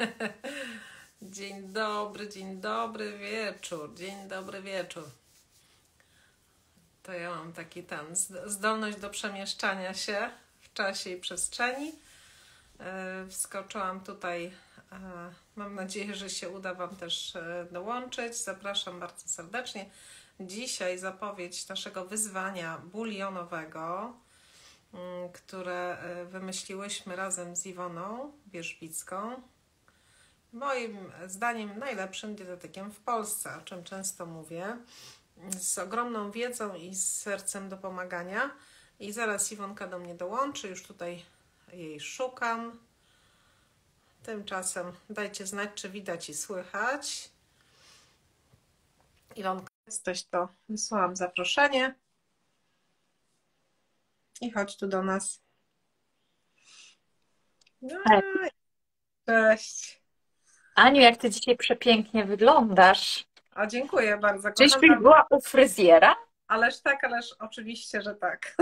Dzień dobry, dzień dobry wieczór, dzień dobry wieczór. To ja mam taki ten zdolność do przemieszczania się w czasie i przestrzeni. E, wskoczyłam tutaj. E, mam nadzieję, że się uda Wam też e, dołączyć. Zapraszam bardzo serdecznie. Dzisiaj zapowiedź naszego wyzwania bulionowego, mm, które wymyśliłyśmy razem z Iwoną Wierzbicką moim zdaniem najlepszym dietetykiem w Polsce, o czym często mówię, z ogromną wiedzą i z sercem do pomagania. I zaraz Iwonka do mnie dołączy, już tutaj jej szukam. Tymczasem dajcie znać, czy widać i słychać. Iwonka, jesteś to, wysłałam zaproszenie. I chodź tu do nas. No, cześć. Aniu, jak ty dzisiaj przepięknie wyglądasz. A dziękuję bardzo. Czyżbyś była u fryzjera? Ależ tak, ależ oczywiście, że tak.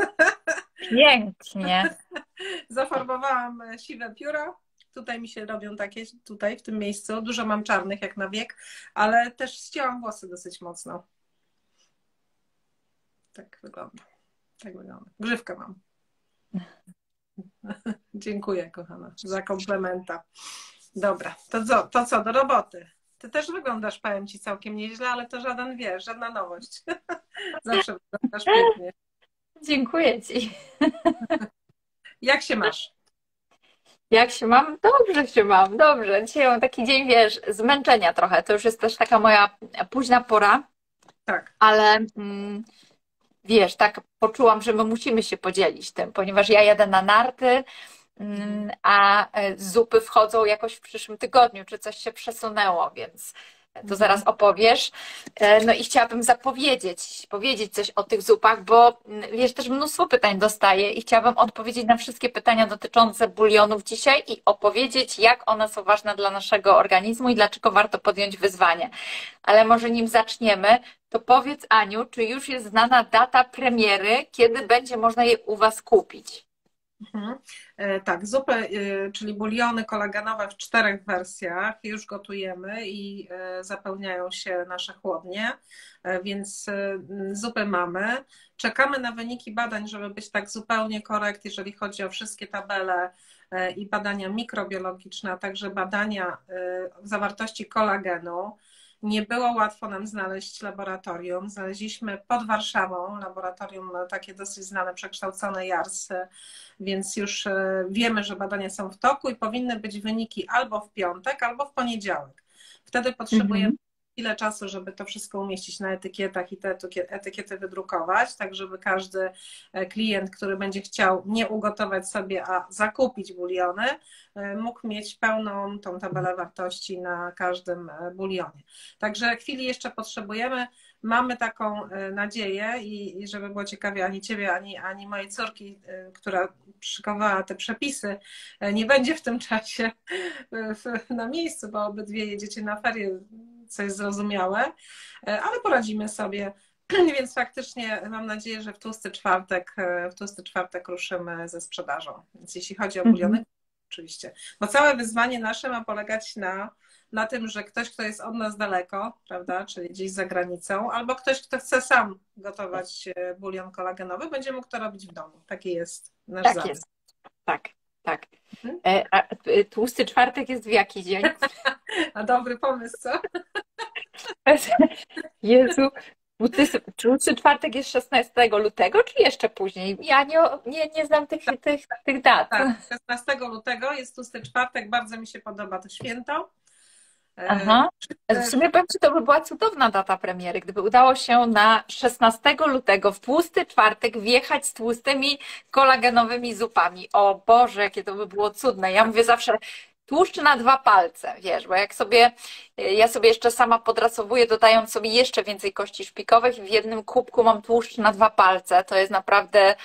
Pięknie. Zafarbowałam siwe pióra. Tutaj mi się robią takie, tutaj w tym miejscu. Dużo mam czarnych jak na wiek, ale też ścięłam włosy dosyć mocno. Tak wygląda. Tak wygląda. Grzywkę mam. Dziękuję, kochana, za komplementa. Dobra, to co, to co, do roboty. Ty też wyglądasz, powiem Ci, całkiem nieźle, ale to żaden, wiesz, żadna nowość. Zawsze wyglądasz pięknie. Dziękuję Ci. Jak się masz? Jak się mam? Dobrze się mam, dobrze. Dzisiaj mam taki dzień, wiesz, zmęczenia trochę. To już jest też taka moja późna pora. Tak. Ale mm, wiesz, tak poczułam, że my musimy się podzielić tym, ponieważ ja jadę na narty, a e, zupy wchodzą jakoś w przyszłym tygodniu, czy coś się przesunęło, więc to mhm. zaraz opowiesz. E, no i chciałabym zapowiedzieć, powiedzieć coś o tych zupach, bo mm, wiesz, też mnóstwo pytań dostaję i chciałabym odpowiedzieć na wszystkie pytania dotyczące bulionów dzisiaj i opowiedzieć, jak one są ważne dla naszego organizmu i dlaczego warto podjąć wyzwanie. Ale może nim zaczniemy, to powiedz Aniu, czy już jest znana data premiery, kiedy będzie można je u Was kupić? Mhm. E, tak, zupę, e, czyli buliony kolagenowe w czterech wersjach już gotujemy i e, zapełniają się nasze chłodnie, więc zupy mamy. Czekamy na wyniki badań, żeby być tak zupełnie korekt, jeżeli chodzi o wszystkie tabele i badania mikrobiologiczne, a także badania zawartości kolagenu. Nie było łatwo nam znaleźć laboratorium. Znaleźliśmy pod Warszawą laboratorium takie dosyć znane, przekształcone JARS, więc już e, wiemy, że badania są w toku i powinny być wyniki albo w piątek, albo w poniedziałek. Wtedy potrzebujemy mhm ile czasu, żeby to wszystko umieścić na etykietach i te etykiety wydrukować, tak żeby każdy e, klient, który będzie chciał nie ugotować sobie, a zakupić buliony, e, mógł mieć pełną tą tabelę wartości na każdym e, bulionie. Także chwili jeszcze potrzebujemy. Mamy taką nadzieję i, i żeby było ciekawie ani ciebie, ani, ani mojej córki, która przykowała te przepisy, nie będzie w tym czasie na miejscu, bo obydwie jedziecie na ferie co jest zrozumiałe, e, ale poradzimy sobie. Więc faktycznie mam nadzieję, że w tłusty czwartek, e, w tłusty czwartek ruszymy ze sprzedażą. Więc jeśli chodzi o mhm. buliony, oczywiście. Bo całe wyzwanie nasze ma polegać na, na tym, że ktoś, kto jest od nas daleko, prawda, czyli gdzieś za granicą, albo ktoś, kto chce sam gotować e, bulion kolagenowy, będzie mógł to robić w domu. Taki jest nasz tak Jest. Tak, tak. Mhm. A tłusty czwartek jest w jaki dzień? A dobry pomysł, co? Jezu, tłusty czwartek jest 16 lutego, czy jeszcze później? Ja nie, nie, nie znam tych, tych, tych dat. Tak, 16 lutego jest tłusty czwartek, bardzo mi się podoba to święto. E, Aha. W sumie powiem Ci, to by była cudowna data premiery, gdyby udało się na 16 lutego w tłusty czwartek wjechać z tłustymi kolagenowymi zupami. O Boże, jakie to by było cudne. Ja mówię zawsze, tłuszcz na dwa palce, wiesz, bo jak sobie, ja sobie jeszcze sama podrasowuję, dodając sobie jeszcze więcej kości szpikowych i w jednym kubku mam tłuszcz na dwa palce. To jest naprawdę e,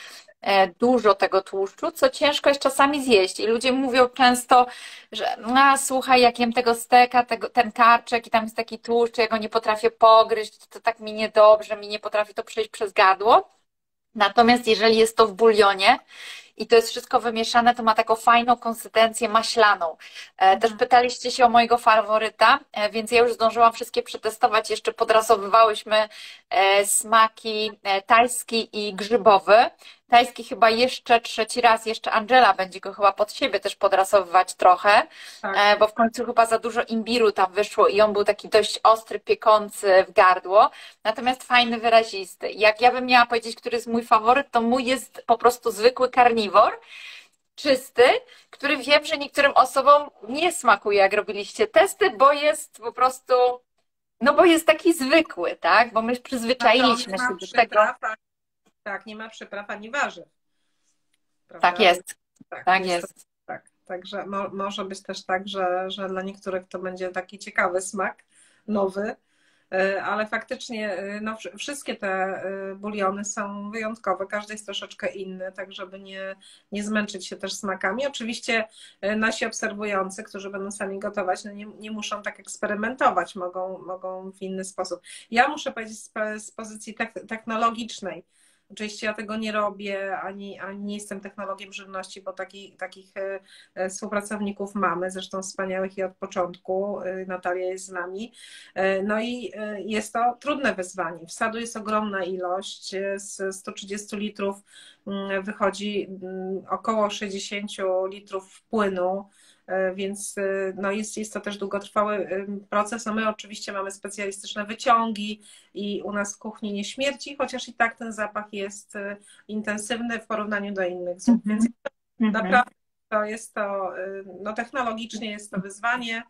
dużo tego tłuszczu, co ciężko jest czasami zjeść. I ludzie mówią często, że no, słuchaj, jak jem tego steka, tego, ten karczek i tam jest taki tłuszcz, ja go nie potrafię pogryźć, to tak mi niedobrze, mi nie potrafi to przejść przez gardło. Natomiast jeżeli jest to w bulionie i to jest wszystko wymieszane, to ma taką fajną konsystencję maślaną. E, też mhm. pytaliście się o mojego faworyta, e, więc ja już zdążyłam wszystkie przetestować. Jeszcze podrasowywałyśmy smaki tajski i grzybowy. Tajski chyba jeszcze trzeci raz, jeszcze Angela będzie go chyba pod siebie też podrasowywać trochę, tak. bo w końcu chyba za dużo imbiru tam wyszło i on był taki dość ostry, piekący w gardło, natomiast fajny, wyrazisty. Jak ja bym miała powiedzieć, który jest mój faworyt, to mój jest po prostu zwykły karniwor, czysty, który wiem, że niektórym osobom nie smakuje, jak robiliście testy, bo jest po prostu, no bo jest taki zwykły, tak? Bo my przyzwyczailiśmy się do tego. Tak, nie ma przypraw ani warzyw. Prawda? Tak jest. Tak, tak jest. jest. Tak, także mo może być też tak, że, że dla niektórych to będzie taki ciekawy smak, nowy, ale faktycznie e, no, wszystkie te e, buliony są wyjątkowe, każdy jest troszeczkę inny, tak żeby nie, nie zmęczyć się też smakami. Oczywiście nasi obserwujący, którzy będą sami gotować, no nie, nie muszą tak eksperymentować, mogą, mogą w inny sposób. Ja muszę powiedzieć z, z pozycji technologicznej, Oczywiście ja tego nie robię, ani, ani nie jestem technologiem żywności, bo taki, takich e, e, współpracowników mamy, zresztą wspaniałych i od początku. E, Natalia jest z nami. No i jest to trudne wyzwanie. Wsadu jest ogromna ilość. Z 130 litrów mm, wychodzi mm, około 60 litrów płynu więc e, no jest, jest to też długotrwały proces. No my oczywiście mamy specjalistyczne wyciągi i u nas w kuchni nie śmierci, chociaż i tak ten zapach jest e, intensywny w porównaniu do innych zup. Mm -hmm. Więc -hmm. naprawdę to jest to, no technologicznie jest to wyzwanie.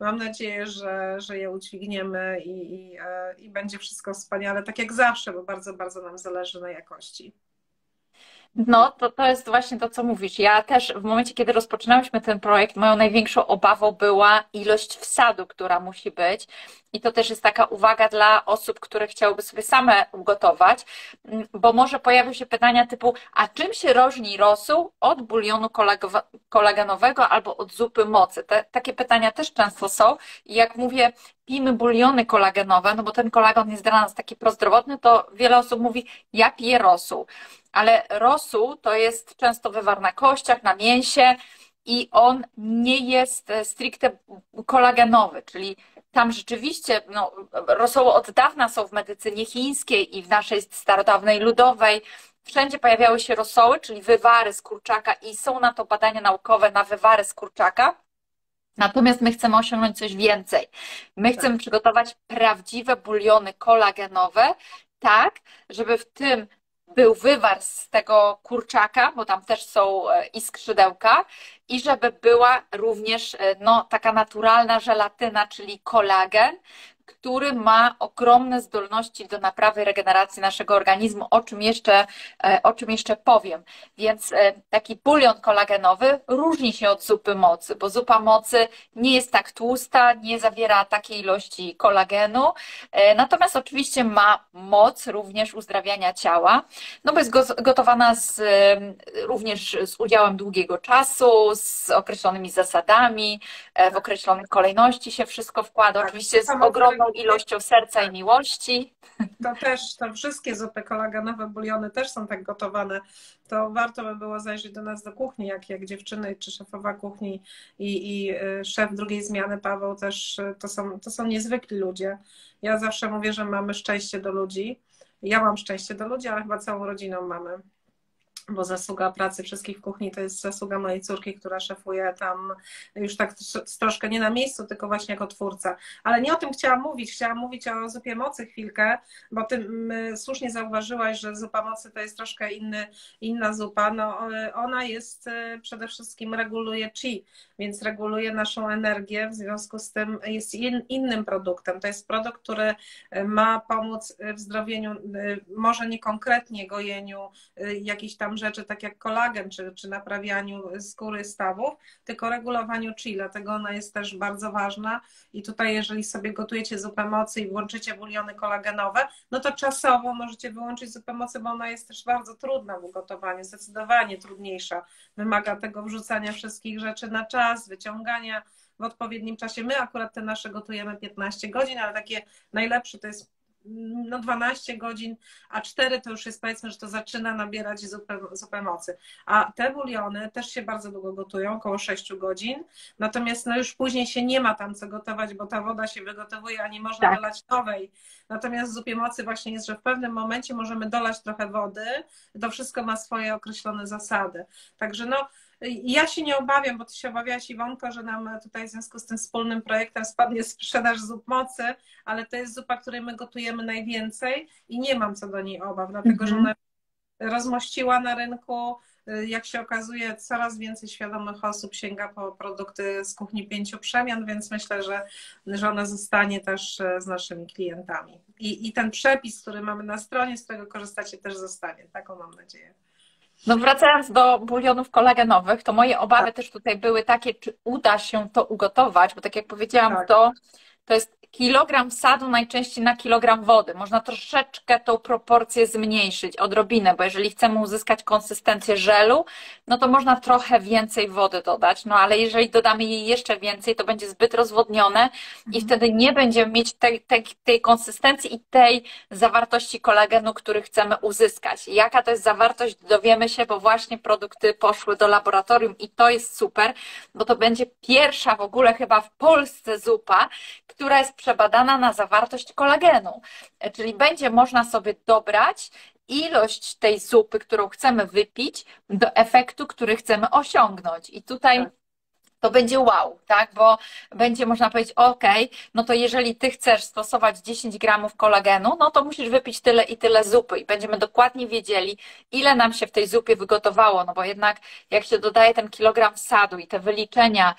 Mam nadzieję, że, że je udźwigniemy i, i, i będzie wszystko wspaniale, tak jak zawsze, bo bardzo, bardzo nam zależy na jakości. No, to, to jest właśnie to, co mówisz. Ja też w momencie, kiedy rozpoczynałyśmy ten projekt, moją największą obawą była ilość wsadu, która musi być. I to też jest taka uwaga dla osób, które chciałyby sobie same ugotować, bo może pojawią się pytania typu, a czym się różni rosół od bulionu kolagenowego albo od zupy mocy? Te, takie pytania też często są. I jak mówię, pijmy buliony kolagenowe, no bo ten kolagen jest dla nas taki prozdrowotny, to wiele osób mówi, ja piję rosół ale rosół to jest często wywar na kościach, na mięsie i on nie jest e, stricte kolagenowy, czyli tam rzeczywiście no, rosoły od dawna są w medycynie chińskiej i w naszej starodawnej ludowej. Wszędzie pojawiały się rosoły, czyli wywary z kurczaka i są na to badania naukowe na wywary z kurczaka. Natomiast my chcemy osiągnąć coś więcej. My chcemy tak. przygotować prawdziwe buliony kolagenowe, tak, żeby w tym był wywar z tego kurczaka, bo tam też są e, i skrzydełka, i żeby była również e, no, taka naturalna żelatyna, czyli kolagen, który ma ogromne zdolności do naprawy regeneracji naszego organizmu, o czym jeszcze, e, o czym jeszcze powiem. Więc e, taki bulion kolagenowy różni się od zupy mocy, bo zupa mocy nie jest tak tłusta, nie zawiera takiej ilości kolagenu, e, natomiast oczywiście ma moc również uzdrawiania ciała, no bo jest gotowana z, również z udziałem długiego czasu, z określonymi zasadami, w określonej kolejności się wszystko wkłada. Tak, oczywiście z ogromną ogromną ilością serca i miłości. To też, to wszystkie zupy kolagenowe, buliony też są tak gotowane. To warto by było zajrzeć do nas do kuchni, jak, jak dziewczyny czy szefowa kuchni i, i y, szef drugiej zmiany Paweł też, y, to są, to są niezwykli ludzie. Ja zawsze mówię, że mamy szczęście do ludzi. Ja mam szczęście do ludzi, ale chyba całą rodziną mamy bo zasługa pracy wszystkich w kuchni to jest zasługa mojej córki, która szefuje tam już tak troszkę nie na miejscu, tylko właśnie jako twórca. Ale nie o tym chciałam mówić. Chciałam mówić o zupie mocy chwilkę, bo ty słusznie zauważyłaś, że zupa mocy to jest troszkę inny, inna zupa. No, ona jest e, przede wszystkim reguluje chi, więc reguluje naszą energię, w związku z tym jest in, innym produktem. To jest produkt, który e, ma pomóc w zdrowieniu, e, może nie konkretnie gojeniu jakichś tam rzeczy, tak jak kolagen, czy, czy naprawianiu skóry stawów, tylko regulowaniu chi, dlatego ona jest też bardzo ważna i tutaj jeżeli sobie gotujecie zupę mocy i włączycie buliony kolagenowe, no to czasowo możecie wyłączyć zupę mocy, bo ona jest też bardzo trudna w ugotowaniu, zdecydowanie trudniejsza. Wymaga tego wrzucania wszystkich rzeczy na czas, wyciągania w odpowiednim czasie. My akurat te nasze gotujemy 15 godzin, ale takie najlepsze to jest no 12 godzin, a 4 to już jest powiedzmy, że to zaczyna nabierać zupę, zupę mocy. A te buliony też się bardzo długo gotują, około 6 godzin, natomiast no już później się nie ma tam co gotować, bo ta woda się wygotowuje, a nie można tak. dolać nowej. Natomiast w zupie mocy właśnie jest, że w pewnym momencie możemy dolać trochę wody, to wszystko ma swoje określone zasady. Także no ja się nie obawiam, bo ty się obawiałaś Iwonko, że nam tutaj w związku z tym wspólnym projektem spadnie sprzedaż zup mocy, ale to jest zupa, której my gotujemy najwięcej i nie mam co do niej obaw, dlatego że mhm. ona rozmościła na rynku. Jak się okazuje, coraz więcej świadomych osób sięga po produkty z kuchni pięciu przemian, więc myślę, że, że ona zostanie też z naszymi klientami. I, I ten przepis, który mamy na stronie, z którego korzystacie, też zostanie. Taką mam nadzieję. No wracając do bulionów kolagenowych, to moje obawy tak. też tutaj były takie, czy uda się to ugotować, bo tak jak powiedziałam, tak. to, to jest kilogram sadu najczęściej na kilogram wody. Można troszeczkę tą proporcję zmniejszyć, odrobinę, bo jeżeli chcemy uzyskać konsystencję żelu, no to można trochę więcej wody dodać, no ale jeżeli dodamy jej jeszcze więcej, to będzie zbyt rozwodnione i mhm. wtedy nie będziemy mieć tej, tej, tej konsystencji i tej zawartości kolagenu, który chcemy uzyskać. Jaka to jest zawartość, dowiemy się, bo właśnie produkty poszły do laboratorium i to jest super, bo to będzie pierwsza w ogóle chyba w Polsce zupa, która jest przebadana na zawartość kolagenu. Czyli będzie można sobie dobrać ilość tej zupy, którą chcemy wypić, do efektu, który chcemy osiągnąć. I tutaj tak. to będzie wow, tak? Bo będzie można powiedzieć, ok, no to jeżeli ty chcesz stosować 10 gramów kolagenu, no to musisz wypić tyle i tyle zupy i będziemy dokładnie wiedzieli, ile nam się w tej zupie wygotowało, no bo jednak jak się dodaje ten kilogram sadu i te wyliczenia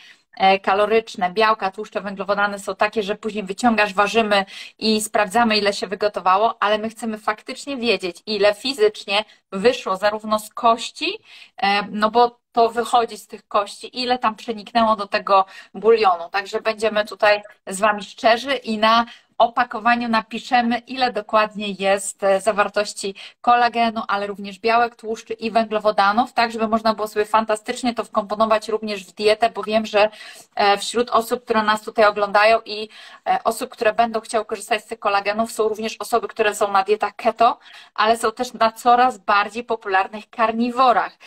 kaloryczne, białka, tłuszcze, węglowodany są takie, że później wyciągasz, ważymy i sprawdzamy, ile się wygotowało, ale my chcemy faktycznie wiedzieć, ile fizycznie wyszło zarówno z kości, e, no bo to wychodzi z tych kości, ile tam przeniknęło do tego bulionu. Także będziemy tutaj z Wami szczerzy i na opakowaniu napiszemy, ile dokładnie jest e, zawartości kolagenu, ale również białek, tłuszczy i węglowodanów, tak żeby można było sobie fantastycznie to wkomponować również w dietę, bo wiem, że e, wśród osób, które nas tutaj oglądają i e, osób, które będą chciały korzystać z tych kolagenów, są również osoby, które są na dietach keto, ale są też na coraz bardziej popularnych karniworach.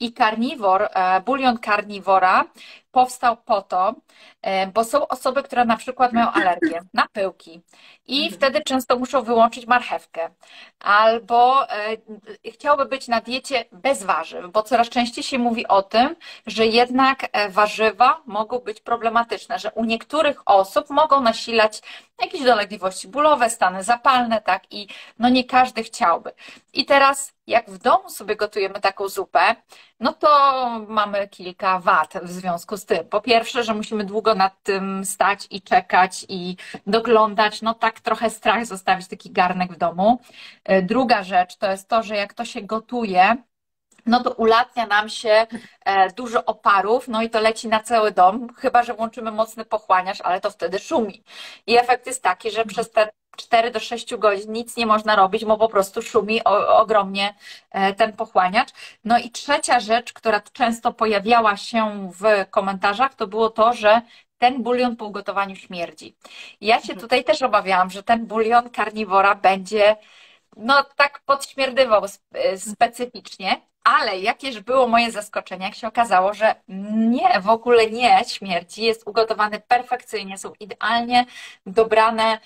I karniwor, bulion karniwora powstał po to, e, bo są osoby, które na przykład mają alergię na pyłki i mhm. wtedy często muszą wyłączyć marchewkę albo e, chciałby być na diecie bez warzyw, bo coraz częściej się mówi o tym, że jednak e, warzywa mogą być problematyczne, że u niektórych osób mogą nasilać jakieś dolegliwości bólowe, stany zapalne, tak i no nie każdy chciałby. I teraz jak w domu sobie gotujemy taką zupę, no to mamy kilka wad w związku z tym. Po pierwsze, że musimy długo nad tym stać i czekać i doglądać, no tak trochę strach zostawić taki garnek w domu. E, druga rzecz to jest to, że jak to się gotuje, no to ulatnia nam się e, dużo oparów, no i to leci na cały dom, chyba że włączymy mocny pochłaniacz, ale to wtedy szumi. I efekt jest taki, że przez te 4 do 6 godzin nic nie można robić, bo po prostu szumi ogromnie e, ten pochłaniacz. No i trzecia rzecz, która często pojawiała się w komentarzach, to było to, że ten bulion po ugotowaniu śmierdzi. Ja się tutaj też obawiałam, że ten bulion karniwora będzie no tak podśmierdywał specyficznie, ale jakież było moje zaskoczenie, jak się okazało, że nie, w ogóle nie śmierci, jest ugotowany perfekcyjnie, są idealnie dobrane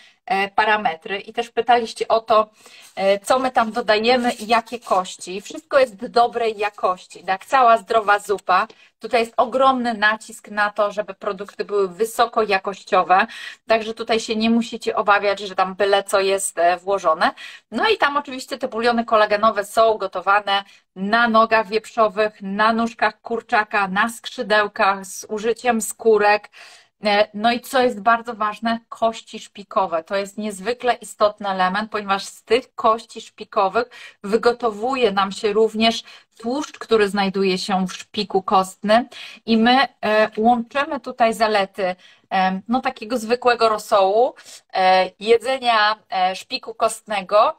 parametry i też pytaliście o to, e, co my tam dodajemy i jakie kości. Wszystko jest dobrej jakości, tak? Cała zdrowa zupa. Tutaj jest ogromny nacisk na to, żeby produkty były wysoko jakościowe, także tutaj się nie musicie obawiać, że tam byle co jest e, włożone. No i tam oczywiście te buliony kolagenowe są gotowane na nogach wieprzowych, na nóżkach kurczaka, na skrzydełkach z użyciem skórek, E, no i co jest bardzo ważne, kości szpikowe. To jest niezwykle istotny element, ponieważ z tych kości szpikowych wygotowuje nam się również tłuszcz, który znajduje się w szpiku kostnym i my e, łączymy tutaj zalety e, no, takiego zwykłego rosołu, jedzenia szpiku kostnego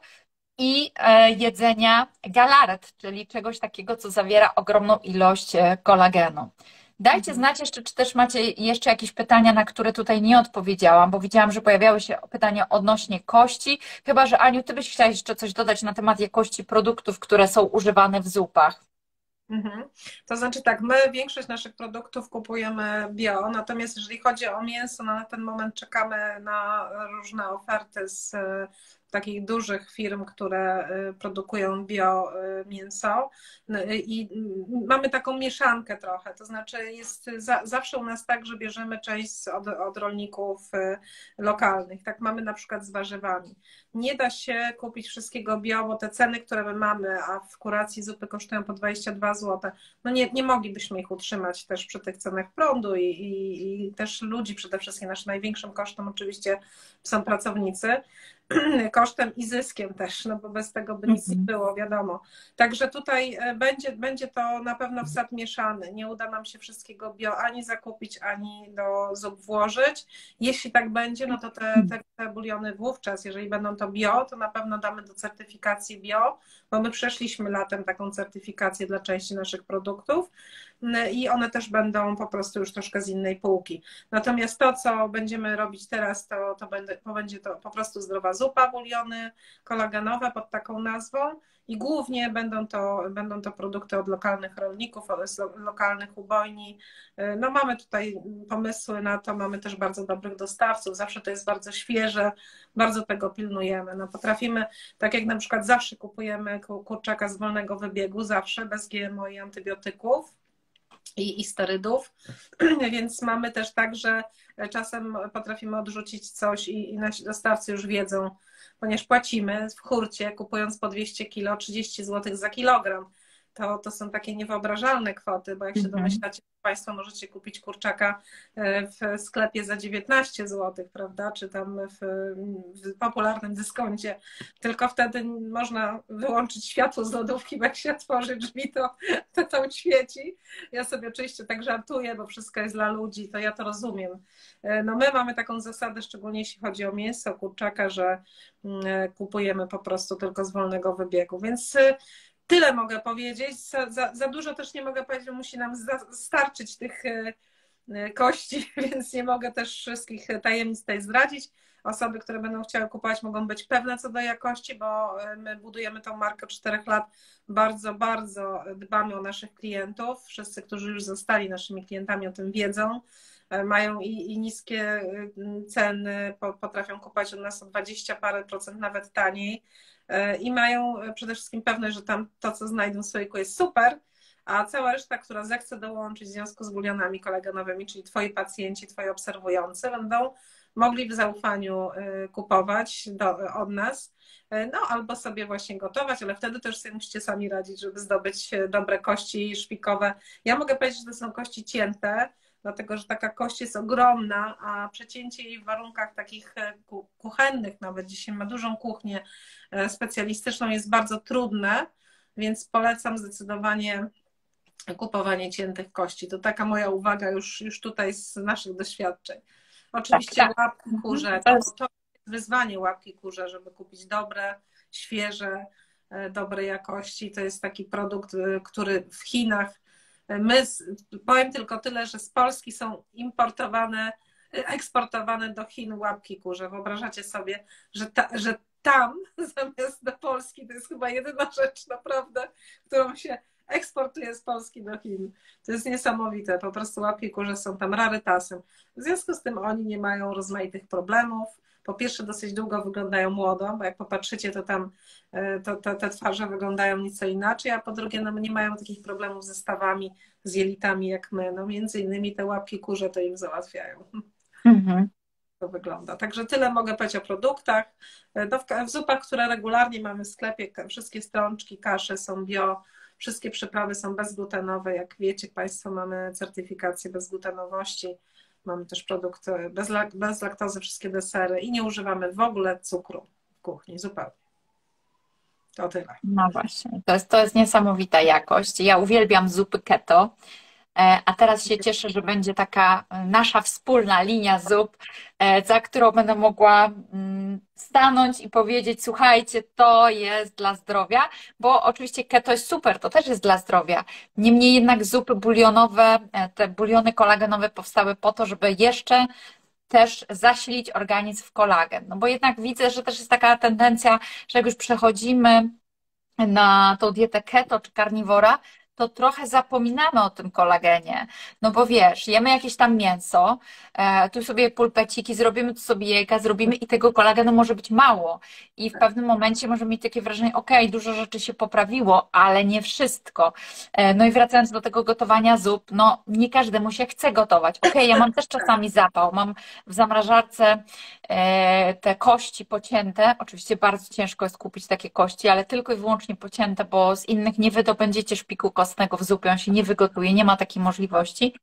i jedzenia galaret, czyli czegoś takiego, co zawiera ogromną ilość kolagenu. Dajcie znać jeszcze, czy też macie jeszcze jakieś pytania, na które tutaj nie odpowiedziałam, bo widziałam, że pojawiały się pytania odnośnie kości. Chyba, że Aniu, ty byś chciała jeszcze coś dodać na temat jakości produktów, które są używane w zupach. Mhm. To znaczy tak, my większość naszych produktów kupujemy bio, natomiast jeżeli chodzi o mięso, no na ten moment czekamy na różne oferty z takich dużych firm, które y, produkują bio y, no, i mamy taką mieszankę trochę, to znaczy jest za, zawsze u nas tak, że bierzemy część od, od rolników y, lokalnych, tak mamy na przykład z warzywami. Nie da się kupić wszystkiego bio, bo te ceny, które my mamy, a w kuracji zupy kosztują po 22 zł, no nie, nie moglibyśmy ich utrzymać też przy tych cenach prądu i, i, i też ludzi przede wszystkim. Naszym największym kosztem oczywiście są pracownicy. kosztem i zyskiem też, no bo bez tego by nic nie mhm. było, wiadomo. Także tutaj e, będzie, będzie to na pewno wsad mieszany. Nie uda nam się wszystkiego bio ani zakupić, ani do zup włożyć. Jeśli tak będzie, no to te, te, te buliony wówczas, jeżeli będą to bio, to na pewno damy do certyfikacji bio, bo my przeszliśmy latem taką certyfikację dla części naszych produktów i one też będą po prostu już troszkę z innej półki. Natomiast to, co będziemy robić teraz, to, to, będzie, to będzie to po prostu zdrowa zupa, buliony kolagenowe pod taką nazwą i głównie będą to, będą to produkty od lokalnych rolników, od lokalnych ubojni. No mamy tutaj pomysły na to, mamy też bardzo dobrych dostawców, zawsze to jest bardzo świeże, bardzo tego pilnujemy. No potrafimy, tak jak na przykład zawsze kupujemy kurczaka z wolnego wybiegu, zawsze bez GMO i antybiotyków, i, i sterydów, więc mamy też tak, że czasem potrafimy odrzucić coś i, i nasi dostawcy już wiedzą, ponieważ płacimy w hurcie, kupując po 200 kilo, 30 zł za kilogram to, to są takie niewyobrażalne kwoty, bo jak się mhm. domyślacie, Państwo możecie kupić kurczaka e, w sklepie za 19 zł, prawda, czy tam w, w popularnym dyskoncie, tylko wtedy można wyłączyć światło z lodówki, bo jak się otworzy drzwi, to, to tam świeci. Ja sobie oczywiście tak żartuję, bo wszystko jest dla ludzi, to ja to rozumiem. E, no my mamy taką zasadę, szczególnie jeśli chodzi o mięso kurczaka, że mm, e, kupujemy po prostu tylko z wolnego wybiegu, więc tyle mogę powiedzieć. Za, za, za, dużo też nie mogę powiedzieć, musi nam starczyć tych e, e, kości, więc nie mogę też wszystkich tajemnic tutaj zdradzić. Osoby, które będą chciały kupować, mogą być pewne co do jakości, bo e, my budujemy tą markę od 4 lat. Bardzo, bardzo dbamy o naszych klientów. Wszyscy, którzy już zostali naszymi klientami, o tym wiedzą. Mają i, i niskie ceny, potrafią kupować od nas o 20 parę procent, nawet taniej. E, i mają przede wszystkim pewność, że tam to, co znajdą w słoiku jest super, a cała reszta, która zechce dołączyć w związku z bulionami koleganowymi, czyli Twoi pacjenci, Twoi obserwujący, będą mogli w zaufaniu e, kupować do, od nas, e, no albo sobie właśnie gotować, ale wtedy też sobie musicie sami radzić, żeby zdobyć dobre kości szpikowe. Ja mogę powiedzieć, że to są kości cięte, dlatego że taka kość jest ogromna, a przecięcie jej w warunkach takich e, kuchennych, nawet dzisiaj ma dużą kuchnię e, specjalistyczną, jest bardzo trudne, więc polecam zdecydowanie kupowanie ciętych kości. To taka moja uwaga już, już tutaj z naszych doświadczeń. Oczywiście tak, tak. łapki kurze, to, to jest wyzwanie łapki kurze, żeby kupić dobre, świeże, e, dobrej jakości. To jest taki produkt, który w Chinach My, powiem tylko tyle, że z Polski są importowane, eksportowane do Chin łapki kurze. Wyobrażacie sobie, że, ta, że tam zamiast do Polski to jest chyba jedyna rzecz naprawdę, którą się eksportuje z Polski do Chin. To jest niesamowite. Po prostu łapki kurze są tam rarytasem. W związku z tym oni nie mają rozmaitych problemów po pierwsze dosyć długo wyglądają młodo, bo jak popatrzycie, to tam e, to, to, te twarze wyglądają nieco inaczej, a po drugie no, nie mają takich problemów ze stawami, z jelitami jak my. No między innymi te łapki kurze to im załatwiają. Mhm. To wygląda. Także tyle mogę powiedzieć o produktach. E, w zupach, które regularnie mamy w sklepie, wszystkie strączki, kasze są bio, wszystkie przyprawy są bezglutenowe. Jak wiecie Państwo, mamy certyfikację bezglutenowości Mamy też produkt bez, bez laktozy, wszystkie desery i nie używamy w ogóle cukru w kuchni, zupełnie. To tyle. No właśnie, to jest, to jest niesamowita jakość. Ja uwielbiam zupy keto. E, a teraz się cieszę, że będzie taka nasza wspólna linia zup, e, za którą będę mogła mm, stanąć i powiedzieć, słuchajcie, to jest dla zdrowia, bo oczywiście keto jest super, to też jest dla zdrowia. Niemniej jednak zupy bulionowe, e, te buliony kolagenowe powstały po to, żeby jeszcze też zasilić organizm w kolagen. No bo jednak widzę, że też jest taka tendencja, że jak już przechodzimy na tą dietę keto czy karniwora, to trochę zapominamy o tym kolagenie. No bo wiesz, jemy jakieś tam mięso, e, tu sobie pulpeciki zrobimy, tu sobie jajka zrobimy i tego kolagenu może być mało. I w pewnym momencie możemy mieć takie wrażenie, ok, dużo rzeczy się poprawiło, ale nie wszystko. E, no i wracając do tego gotowania zup, no nie każdemu się chce gotować. Ok, ja mam też czasami zapał, mam w zamrażarce e, te kości pocięte, oczywiście bardzo ciężko jest kupić takie kości, ale tylko i wyłącznie pocięte, bo z innych nie wydobędziecie szpiku kostnego własnego w zupie, on się nie wygotuje, nie ma takiej możliwości.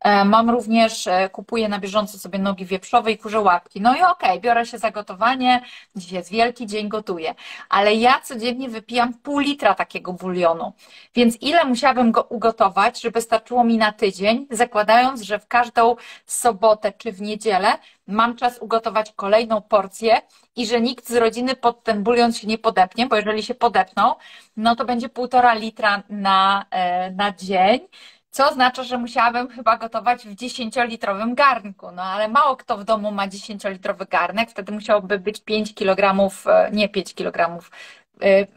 E, mam również, e, kupuję na bieżąco sobie nogi wieprzowe i kurze łapki. No i okej, okay, biorę się za gotowanie, dzisiaj jest wielki dzień, gotuję. Ale ja codziennie wypijam pół litra takiego bulionu. Więc ile musiałabym go ugotować, żeby starczyło mi na tydzień, zakładając, że w każdą sobotę czy w niedzielę mam czas ugotować kolejną porcję i że nikt z rodziny pod ten bulion się nie podepnie, bo jeżeli się podepną, no to będzie półtora litra na, e, na dzień, co oznacza, że musiałabym chyba gotować w 10-litrowym garnku. No ale mało kto w domu ma 10-litrowy garnek, wtedy musiałoby być 5 kg, e, nie 5 kg,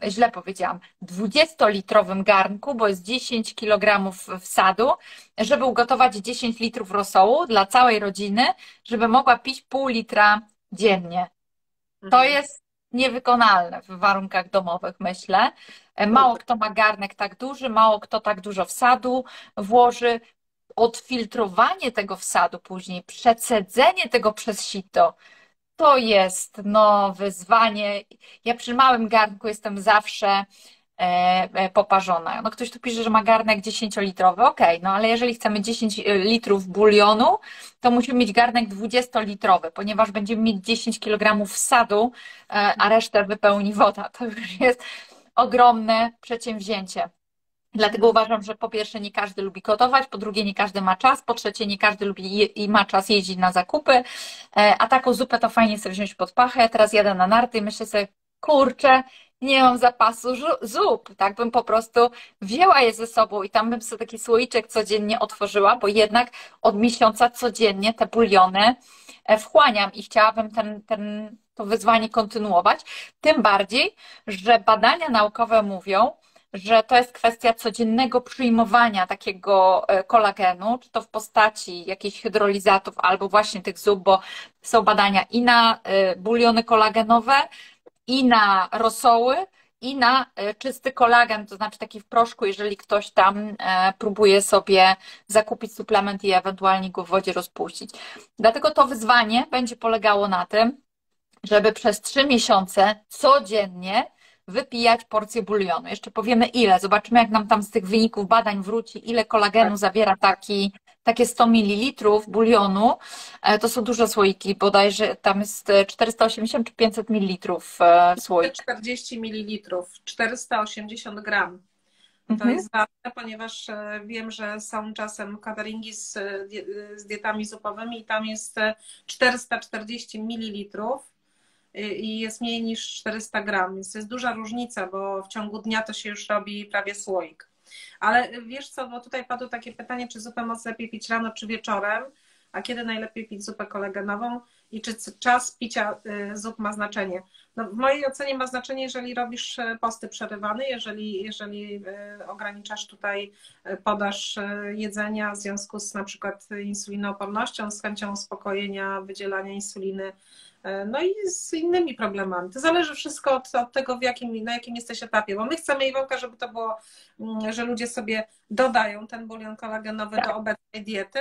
źle powiedziałam, 20-litrowym garnku, bo jest 10 kg wsadu, żeby ugotować 10 litrów rosołu dla całej rodziny, żeby mogła pić pół litra dziennie. To mhm. jest niewykonalne w warunkach domowych, myślę. Mało kto ma garnek tak duży, mało kto tak dużo wsadu włoży. Odfiltrowanie tego wsadu później, przecedzenie tego przez sito, to jest no, wyzwanie. Ja przy małym garnku jestem zawsze E, e, poparzona. No ktoś tu pisze, że ma garnek 10-litrowy, okej, okay, no ale jeżeli chcemy 10 e, litrów bulionu, to musimy mieć garnek 20-litrowy, ponieważ będziemy mieć 10 kg wsadu, a resztę wypełni woda. To już jest ogromne przedsięwzięcie. Dlatego uważam, że po pierwsze nie każdy lubi gotować, po drugie nie każdy ma czas, po trzecie nie każdy lubi i ma czas jeździć na zakupy, a taką zupę to fajnie sobie wziąć pod pachę. Teraz jadę na narty i myślę sobie, kurczę, nie mam zapasu zup, tak bym po prostu wzięła je ze sobą i tam bym sobie taki słoiczek codziennie otworzyła, bo jednak od miesiąca codziennie te buliony e, wchłaniam i chciałabym ten, ten, to wyzwanie kontynuować. Tym bardziej, że badania naukowe mówią, że to jest kwestia codziennego przyjmowania takiego e, kolagenu, czy to w postaci jakichś hydrolizatów albo właśnie tych zup, bo są badania i na e, buliony kolagenowe, i na rosoły, i na e, czysty kolagen, to znaczy taki w proszku, jeżeli ktoś tam próbuje sobie zakupić suplement i ewentualnie go w wodzie rozpuścić. Dlatego to wyzwanie będzie polegało na tym, żeby przez trzy miesiące codziennie wypijać porcję bulionu. Jeszcze powiemy ile, zobaczymy jak nam tam z tych wyników badań wróci, ile kolagenu tak. zawiera taki, takie 100 ml bulionu. E, to są duże słoiki, bodajże tam jest 480 czy 500 ml słoik. 40 ml, 480 gram. To mhm. jest ważne, ponieważ e, wiem, że są czasem cateringi z, z dietami zupowymi i tam jest 440 ml i jest mniej niż 400 gram, więc to jest duża różnica, bo w ciągu dnia to się już robi prawie słoik. Ale wiesz co, bo tutaj padło takie pytanie, czy zupę moc lepiej pić rano czy wieczorem, a kiedy najlepiej pić zupę koleganową i czy czas picia y, zup ma znaczenie. No, w mojej ocenie ma znaczenie, jeżeli robisz y, posty przerywane, jeżeli, jeżeli y, ograniczasz tutaj podaż jedzenia w związku z na przykład insulinoopornością, z chęcią uspokojenia, wydzielania insuliny no i z innymi problemami. To zależy wszystko od, od, tego, w jakim, na jakim jesteś etapie, bo my chcemy, Iwonka, żeby to było, mm, że ludzie sobie dodają ten bulion kolagenowy tak. do obecnej diety,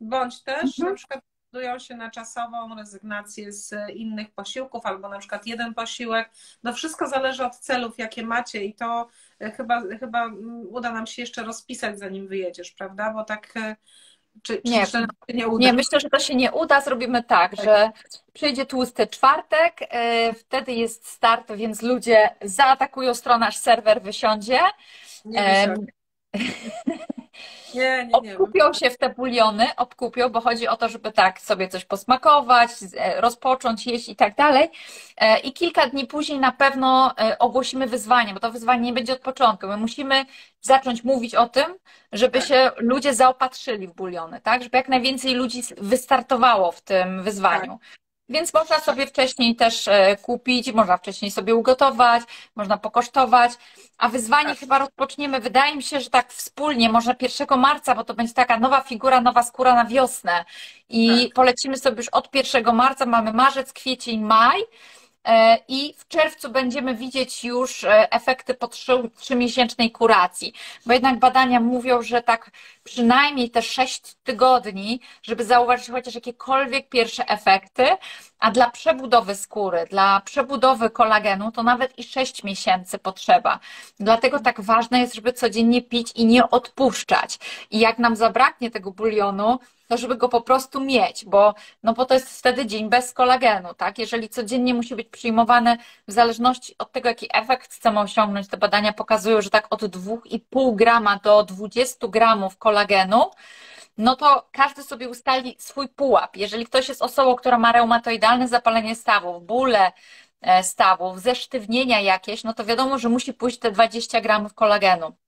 bądź też mhm. na przykład decydują się na czasową rezygnację z innych posiłków, albo na przykład jeden posiłek. No wszystko zależy od celów, jakie macie i to e, chyba, chyba mm, uda nam się jeszcze rozpisać, zanim wyjedziesz, prawda? Bo tak e, czy, czy nie, nie, nie, myślę, że to się nie uda. Zrobimy tak, tak. że przyjdzie tłusty czwartek, yy, wtedy jest start, więc ludzie zaatakują stronę, aż serwer wysiądzie. Nie Nie, nie, nie. Obkupią się w te buliony, obkupią, bo chodzi o to, żeby tak sobie coś posmakować, e, rozpocząć, jeść i tak dalej. E, I kilka dni później na pewno e, ogłosimy wyzwanie, bo to wyzwanie nie będzie od początku. My musimy zacząć mówić o tym, żeby tak. się ludzie zaopatrzyli w buliony, tak? Żeby jak najwięcej ludzi wystartowało w tym wyzwaniu. Tak. Więc można sobie wcześniej też e, kupić, można wcześniej sobie ugotować, można pokosztować, a wyzwanie tak. chyba rozpoczniemy, wydaje mi się, że tak wspólnie, może 1 marca, bo to będzie taka nowa figura, nowa skóra na wiosnę i tak. polecimy sobie już od 1 marca, mamy marzec, kwiecień, maj, i w czerwcu będziemy widzieć już e, efekty po trzymiesięcznej kuracji, bo jednak badania mówią, że tak przynajmniej te 6 tygodni, żeby zauważyć chociaż jakiekolwiek pierwsze efekty, a dla przebudowy skóry, dla przebudowy kolagenu to nawet i 6 miesięcy potrzeba. Dlatego tak ważne jest, żeby codziennie pić i nie odpuszczać. I jak nam zabraknie tego bulionu, to żeby go po prostu mieć, bo, no bo to jest wtedy dzień bez kolagenu, tak? Jeżeli codziennie musi być przyjmowane w zależności od tego, jaki efekt chcemy osiągnąć, te badania pokazują, że tak od 2,5 grama do 20 gramów kolagenu, no to każdy sobie ustali swój pułap. Jeżeli ktoś jest osobą, która ma reumatoidalne zapalenie stawów, bóle e, stawów, zesztywnienia jakieś, no to wiadomo, że musi pójść te 20 gramów kolagenu.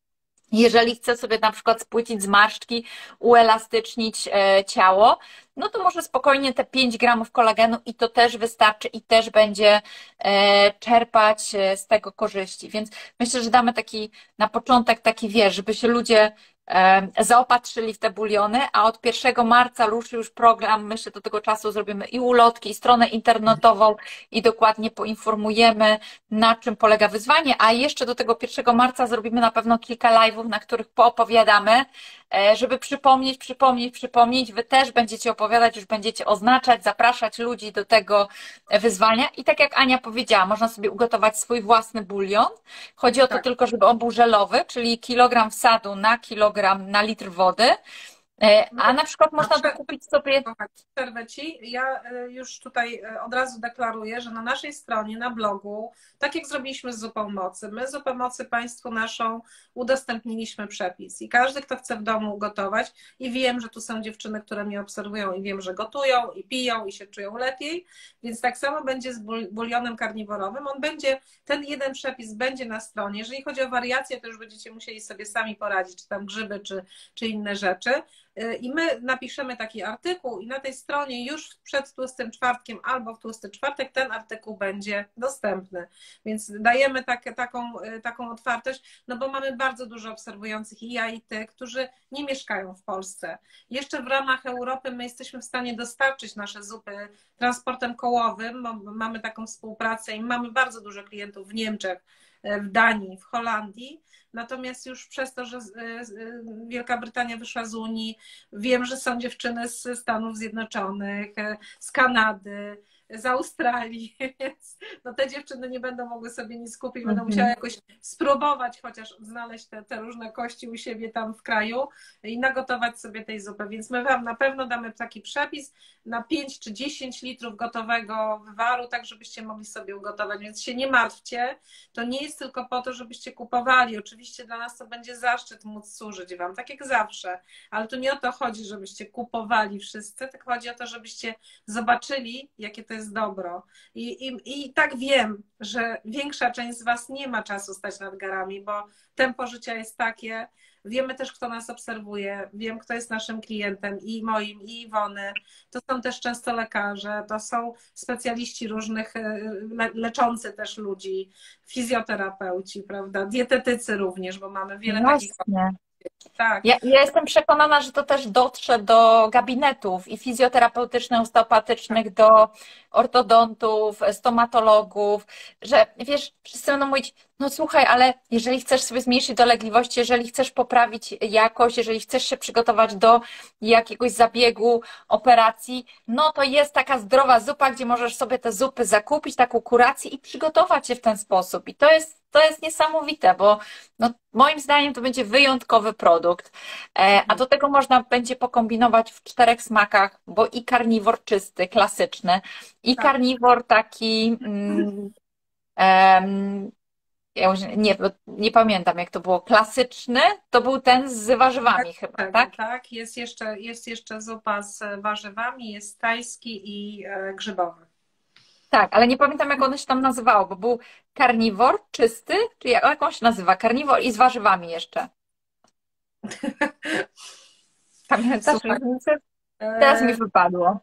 Jeżeli chce sobie na przykład spłycić zmarszczki, uelastycznić e, ciało, no to może spokojnie te 5 gramów kolagenu i to też wystarczy i też będzie e, czerpać e, z tego korzyści. Więc myślę, że damy taki na początek taki wiesz, żeby się ludzie zaopatrzyli w te buliony, a od 1 marca ruszy już program. Myślę, do tego czasu zrobimy i ulotki, i stronę internetową i dokładnie poinformujemy, na czym polega wyzwanie. A jeszcze do tego 1 marca zrobimy na pewno kilka live'ów, na których poopowiadamy, żeby przypomnieć, przypomnieć, przypomnieć. Wy też będziecie opowiadać, już będziecie oznaczać, zapraszać ludzi do tego wyzwania. I tak jak Ania powiedziała, można sobie ugotować swój własny bulion. Chodzi o to tak. tylko, żeby on był żelowy, czyli kilogram wsadu na kilogram kilogram na litr wody. E, a na przykład można to kupić sobie. Przerwę Ci. Ja e, już tutaj e, od razu deklaruję, że na naszej stronie, na blogu, tak jak zrobiliśmy z zupą mocy, my zupę mocy Państwu naszą udostępniliśmy przepis. I każdy, kto chce w domu gotować, i wiem, że tu są dziewczyny, które mnie obserwują i wiem, że gotują i piją i się czują lepiej, więc tak samo będzie z bulionem karniworowym. On będzie, ten jeden przepis będzie na stronie. Jeżeli chodzi o wariacje, to już będziecie musieli sobie sami poradzić, czy tam grzyby, czy, czy inne rzeczy. Y, I my napiszemy taki artykuł i na tej stronie już przed tłustym czwartkiem albo w tłusty czwartek ten artykuł będzie dostępny. Więc dajemy tak, taką, y, taką otwartość, no bo mamy bardzo dużo obserwujących i ja i ty, którzy nie mieszkają w Polsce. Jeszcze w ramach Europy my jesteśmy w stanie dostarczyć nasze zupy transportem kołowym, mamy taką współpracę i mamy bardzo dużo klientów w Niemczech, w Danii, w Holandii. Natomiast już przez to, że Wielka Brytania wyszła z Unii, wiem, że są dziewczyny z Stanów Zjednoczonych, e, z Kanady, z Australii, więc no te dziewczyny nie będą mogły sobie nic kupić, będą mhm. musiały jakoś spróbować chociaż znaleźć te, te różne kości u siebie tam w kraju i nagotować sobie tej zupy. Więc my Wam na pewno damy taki przepis na 5 czy 10 litrów gotowego wywaru, tak żebyście mogli sobie ugotować. Więc się nie martwcie. To nie jest tylko po to, żebyście kupowali. Oczywiście dla nas to będzie zaszczyt móc służyć Wam, tak jak zawsze. Ale tu nie o to chodzi, żebyście kupowali wszyscy, tylko chodzi o to, żebyście zobaczyli, jakie to jest dobro. I, i, I tak wiem, że większa część z Was nie ma czasu stać nad garami, bo tempo życia jest takie. Wiemy też, kto nas obserwuje, wiem, kto jest naszym klientem i moim, i Iwony. To są też często lekarze, to są specjaliści różnych, e, leczący też ludzi, fizjoterapeuci, prawda, dietetycy również, bo mamy wiele Właśnie. takich tak. Ja, ja, jestem przekonana, że to też dotrze do gabinetów i fizjoterapeutycznych, osteopatycznych, do ortodontów, stomatologów, że wiesz, wszyscy będą mówić, no słuchaj, ale jeżeli chcesz sobie zmniejszyć dolegliwości, jeżeli chcesz poprawić jakość, jeżeli chcesz się przygotować do jakiegoś zabiegu, operacji, no to jest taka zdrowa zupa, gdzie możesz sobie te zupy zakupić, taką kurację i przygotować je w ten sposób. I to jest, to jest niesamowite, bo no, moim zdaniem to będzie wyjątkowy produkt. E, a do tego można będzie pokombinować w czterech smakach, bo i karniwor czysty, klasyczny, i tak. karniwor taki. Mm, Ja już nie, nie pamiętam, jak to było. Klasyczny to był ten z warzywami tak, chyba, tak? tak? Tak, jest jeszcze, jest jeszcze zupa z warzywami, jest tajski i e, grzybowy. Tak, ale nie pamiętam, jak one się tam nazywało, bo był karniwor czysty, czy jak, on się nazywa? Karniwor i z warzywami jeszcze. Pamiętasz różnicę? Teraz mi e, wypadło.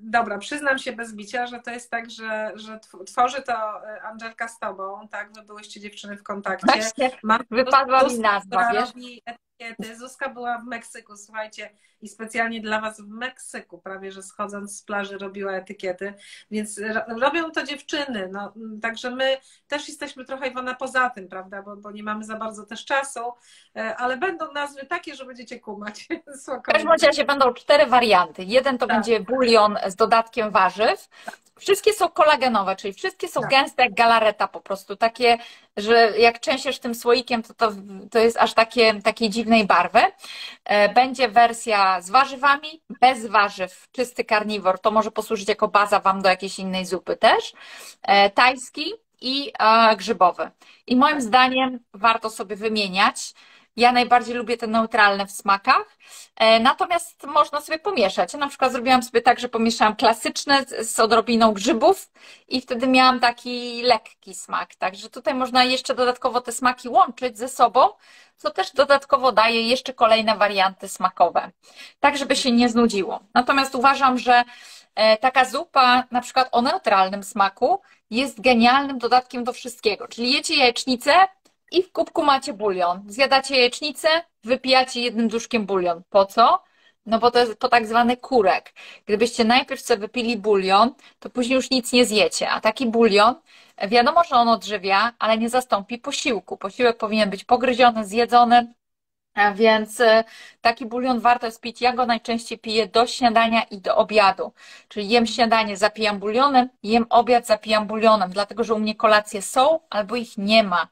Dobra, przyznam się bez bicia, że to jest tak, że, że tw- tworzy to e, Angelka z tobą, tak? Wy byłyście dziewczyny w kontakcie. Właśnie Mam wypadła mi nazwa, wiesz? robi etykiety. Zuzka była w Meksyku, słuchajcie, i specjalnie dla was w Meksyku, prawie że schodząc z plaży robiła etykiety, więc ro- robią to dziewczyny, no, także my też jesteśmy trochę Iwona poza tym, prawda, bo, bo nie mamy za bardzo też czasu, e, ale będą nazwy takie, że będziecie kumać, W każdym razie będą cztery warianty. Jeden to Tak. będzie bulion z dodatkiem warzyw. Wszystkie są kolagenowe, czyli wszystkie są Tak. gęste jak galareta po prostu. Takie, że jak trzęsiesz tym słoikiem, to, to, to jest aż takie, takiej dziwnej barwy. E, Będzie wersja z warzywami, bez warzyw, czysty karniwor. To może posłużyć jako baza Wam do jakiejś innej zupy też. E, Tajski i e, grzybowy. I moim zdaniem warto sobie wymieniać. Ja najbardziej lubię te neutralne w smakach. E, Natomiast można sobie pomieszać. Ja na przykład zrobiłam sobie tak, że pomieszałam klasyczne z odrobiną grzybów i wtedy miałam taki lekki smak. Także tutaj można jeszcze dodatkowo te smaki łączyć ze sobą, co też dodatkowo daje jeszcze kolejne warianty smakowe. Tak, żeby się nie znudziło. Natomiast uważam, że e, taka zupa, na przykład o neutralnym smaku, jest genialnym dodatkiem do wszystkiego. Czyli jecie jajecznicę i w kubku macie bulion. Zjadacie jajecznicę, wypijacie jednym duszkiem bulion. Po co? No bo to jest po tak zwany kurek. Gdybyście najpierw sobie wypili bulion, to później już nic nie zjecie. A taki bulion, wiadomo, że on odżywia, ale nie zastąpi posiłku. Posiłek powinien być pogryziony, zjedzony. Więc e, taki bulion warto jest pić. Ja go najczęściej piję do śniadania i do obiadu. Czyli jem śniadanie, zapijam bulionem, jem obiad, zapijam bulionem, dlatego że u mnie kolacje są albo ich nie ma.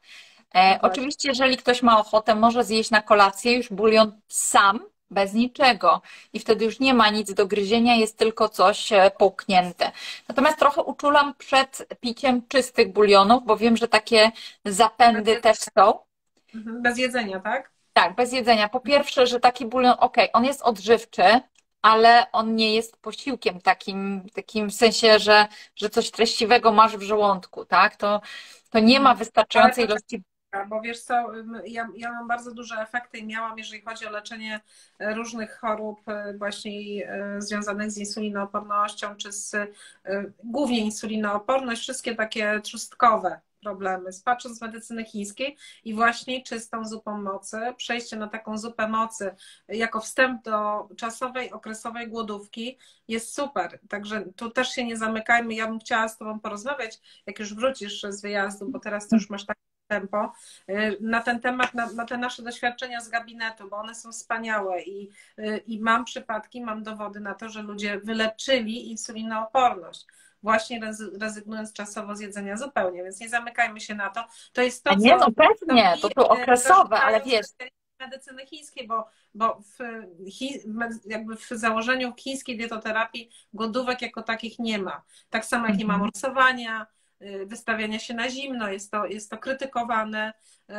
E, Dokładnie. oczywiście, jeżeli ktoś ma ochotę, może zjeść na kolację już bulion sam, bez niczego. I wtedy już nie ma nic do gryzienia, jest tylko coś e, połknięte. Natomiast trochę uczulam przed piciem czystych bulionów, bo wiem, że takie zapędy też są. Mhm, Bez jedzenia, tak? Tak, bez jedzenia. Po pierwsze, że taki bulion, ok, on jest odżywczy, ale on nie jest posiłkiem takim, takim w sensie, że, że coś treściwego masz w żołądku, tak? To, to nie ma wystarczającej Ale to- ilości. Bo wiesz co, ja, ja mam bardzo duże efekty i miałam, jeżeli chodzi o leczenie e, różnych chorób e, właśnie e, związanych z insulinoopornością, czy z głównie insulinooporność, wszystkie takie trzustkowe problemy. Patrząc z medycyny chińskiej i właśnie czystą zupą mocy, przejście na taką zupę mocy jako wstęp do czasowej, okresowej głodówki jest super. Także tu też się nie zamykajmy. Ja bym chciała z Tobą porozmawiać, jak już wrócisz z wyjazdu, bo teraz to już masz takie tempo, y, na ten temat, na, na te nasze doświadczenia z gabinetu, bo one są wspaniałe i, y, i mam przypadki, mam dowody na to, że ludzie wyleczyli insulinooporność. Właśnie rezy- rezygnując czasowo z jedzenia zupełnie, więc nie zamykajmy się na to. To jest to, A nie, co no pewnie, to tu okresowe, ale wiesz, medycyny chińskiej, bo, bo w, chi, jakby w założeniu chińskiej dietoterapii głodówek jako takich nie ma. Tak samo jak nie ma Mhm. morsowania, y, wystawiania się na zimno, jest to, jest to krytykowane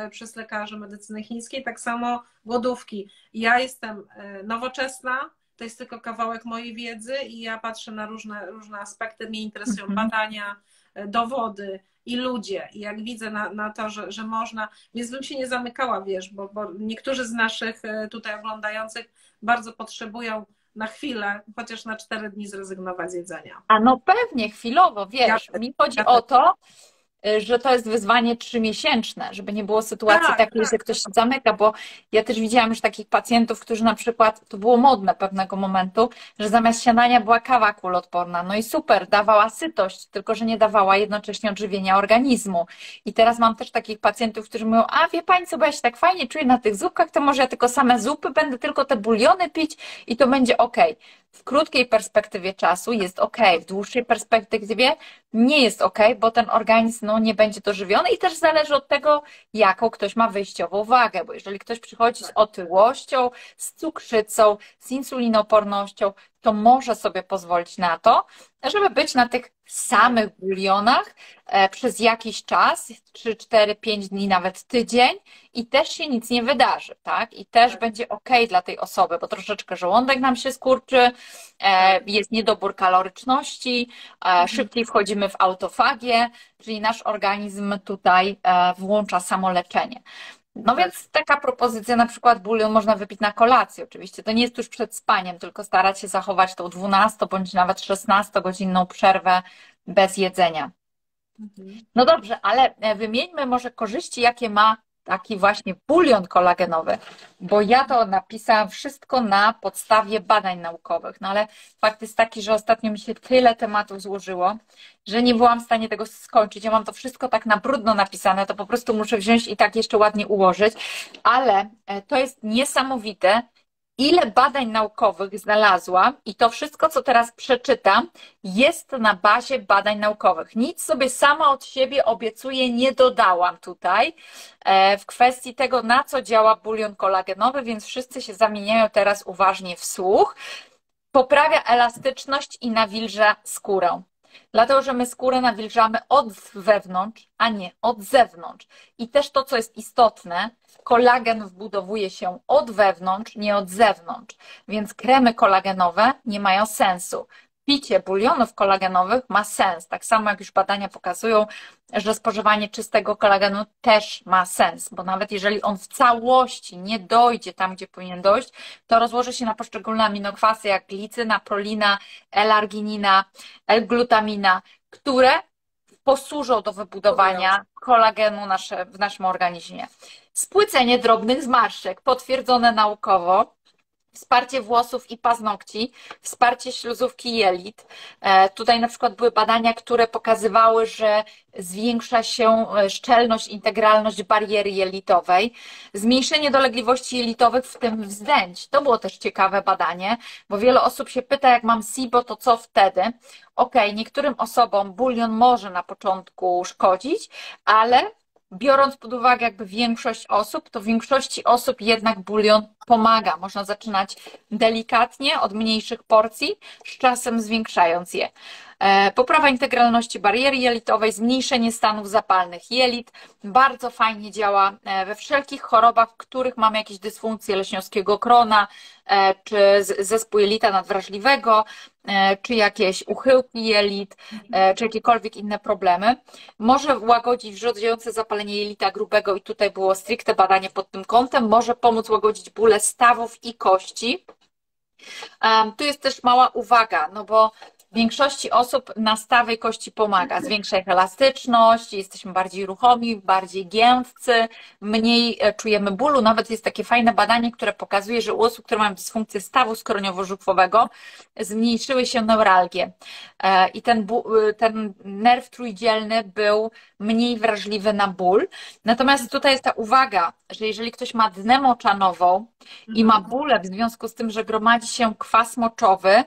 y, przez lekarzy medycyny chińskiej, tak samo głodówki. Ja jestem y, nowoczesna, to jest tylko kawałek mojej wiedzy i ja patrzę na różne, różne aspekty, mnie interesują Mhm. badania, y, dowody i ludzie. I jak widzę na, na to, że, że można, więc bym się nie zamykała, wiesz, bo, bo niektórzy z naszych y, tutaj oglądających bardzo potrzebują na chwilę, chociaż na cztery dni zrezygnować z jedzenia. a no pewnie, chwilowo, wiesz, Ja- mi chodzi ja o to, że to jest wyzwanie trzymiesięczne, żeby nie było sytuacji Tak, takiej, tak, że ktoś się zamyka, bo ja też widziałam już takich pacjentów, którzy na przykład, to było modne pewnego momentu, że zamiast śniadania była kawa kuloodporna. No i super, dawała sytość, tylko że nie dawała jednocześnie odżywienia organizmu. I teraz mam też takich pacjentów, którzy mówią, a wie pani co, bo ja się tak fajnie czuję na tych zupkach, to może ja tylko same zupy będę tylko te buliony pić i to będzie ok. W krótkiej perspektywie czasu jest ok, w dłuższej perspektywie nie jest ok, bo ten organizm no, nie będzie dożywiony i też zależy od tego, jaką ktoś ma wyjściową wagę, bo jeżeli ktoś przychodzi z otyłością, z cukrzycą, z insulinoopornością, to może sobie pozwolić na to, żeby być na tych samych bulionach e, przez jakiś czas, 3, 4, 5 dni, nawet tydzień i też się nic nie wydarzy, tak? I też tak. będzie ok dla tej osoby, bo troszeczkę żołądek nam się skurczy, e, tak. jest niedobór kaloryczności, e, mhm. szybciej wchodzimy w autofagię, czyli nasz organizm tutaj włącza samoleczenie. No tak. więc taka propozycja, na przykład bulion można wypić na kolację oczywiście. To nie jest tuż przed spaniem, tylko starać się zachować tą 12 bądź nawet 16 godzinną przerwę bez jedzenia. Mhm. No dobrze, ale e, wymieńmy może korzyści, jakie ma taki właśnie bulion kolagenowy, bo ja to napisałam wszystko na podstawie badań naukowych, no ale fakt jest taki, że ostatnio mi się tyle tematów złożyło, że nie byłam w stanie tego skończyć. Ja mam to wszystko tak na brudno napisane, to po prostu muszę wziąć i tak jeszcze ładnie ułożyć, ale e, to jest niesamowite, ile badań naukowych znalazłam i to wszystko, co teraz przeczytam, jest na bazie badań naukowych. Nic sobie sama od siebie obiecuję, nie dodałam tutaj e, w kwestii tego, na co działa bulion kolagenowy, więc wszyscy się zamieniają teraz uważnie w słuch. Poprawia elastyczność i nawilża skórę. Dlatego, że my skórę nawilżamy od wewnątrz, a nie od zewnątrz. I też to, co jest istotne, kolagen wbudowuje się od wewnątrz, nie od zewnątrz. Więc kremy kolagenowe nie mają sensu picie bulionów kolagenowych ma sens. Tak samo jak już badania pokazują, że spożywanie czystego kolagenu też ma sens, bo nawet jeżeli on w całości nie dojdzie tam, gdzie powinien dojść, to rozłoży się na poszczególne aminokwasy jak glicyna, prolina, L-arginina, L-glutamina, które posłużą do wybudowania kolagenu nasze, w naszym organizmie. Spłycenie drobnych zmarszczek, potwierdzone naukowo, wsparcie włosów i paznokci, wsparcie śluzówki jelit. E, tutaj na przykład były badania, które pokazywały, że zwiększa się e, szczelność, integralność bariery jelitowej, zmniejszenie dolegliwości jelitowych, w tym wzdęć. To było też ciekawe badanie, bo wiele osób się pyta, jak mam SIBO, to co wtedy? Ok, niektórym osobom bulion może na początku szkodzić, ale biorąc pod uwagę jakby większość osób, to większości osób jednak bulion pomaga. Można zaczynać delikatnie od mniejszych porcji, z czasem zwiększając je. E, poprawa integralności bariery jelitowej, zmniejszenie stanów zapalnych jelit. Bardzo fajnie działa e, we wszelkich chorobach, w których mamy jakieś dysfunkcje leśniowskiego krona, e, czy zespół jelita nadwrażliwego, czy jakieś uchyłki jelit, czy jakiekolwiek inne problemy. Może łagodzić wrzodziejące zapalenie jelita grubego i tutaj było stricte badanie pod tym kątem. Może pomóc łagodzić bóle stawów i kości. Tu jest też mała uwaga, no bo większości osób na stawej kości pomaga. Zwiększa ich elastyczność, jesteśmy bardziej ruchomi, bardziej giętcy, mniej e, czujemy bólu. Nawet jest takie fajne badanie, które pokazuje, że u osób, które mają dysfunkcję stawu skroniowo-żuchwowego, zmniejszyły się neuralgie. E, I ten, e, ten nerw trójdzielny był mniej wrażliwy na ból. Natomiast tutaj jest ta uwaga, że jeżeli ktoś ma dnę moczanową i ma bóle w związku z tym, że gromadzi się kwas moczowy,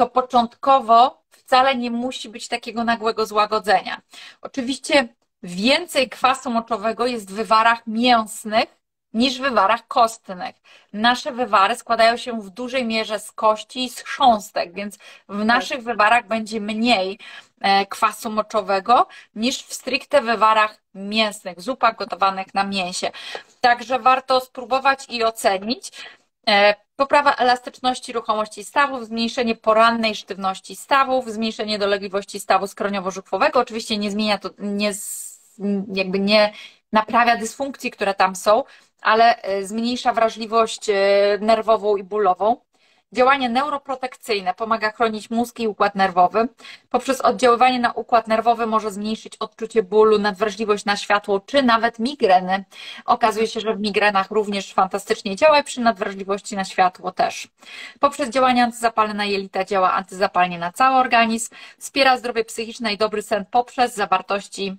to początkowo wcale nie musi być takiego nagłego złagodzenia. Oczywiście więcej kwasu moczowego jest w wywarach mięsnych niż w wywarach kostnych. Nasze wywary składają się w dużej mierze z kości i z chrząstek, więc w naszych wywarach będzie mniej e, kwasu moczowego niż w stricte wywarach mięsnych, zupach gotowanych na mięsie. Także warto spróbować i ocenić. Poprawa elastyczności ruchomości stawów, zmniejszenie porannej sztywności stawów, zmniejszenie dolegliwości stawu skroniowo-żuchwowego. Oczywiście nie zmienia to, nie, jakby nie naprawia dysfunkcji, które tam są, ale e, zmniejsza wrażliwość e, nerwową i bólową. Działanie neuroprotekcyjne pomaga chronić mózg i układ nerwowy. Poprzez oddziaływanie na układ nerwowy może zmniejszyć odczucie bólu, nadwrażliwość na światło, czy nawet migreny. Okazuje się, że w migrenach również fantastycznie działa i przy nadwrażliwości na światło też. Poprzez działanie antyzapalne jelita działa antyzapalnie na cały organizm, wspiera zdrowie psychiczne i dobry sen poprzez zawartości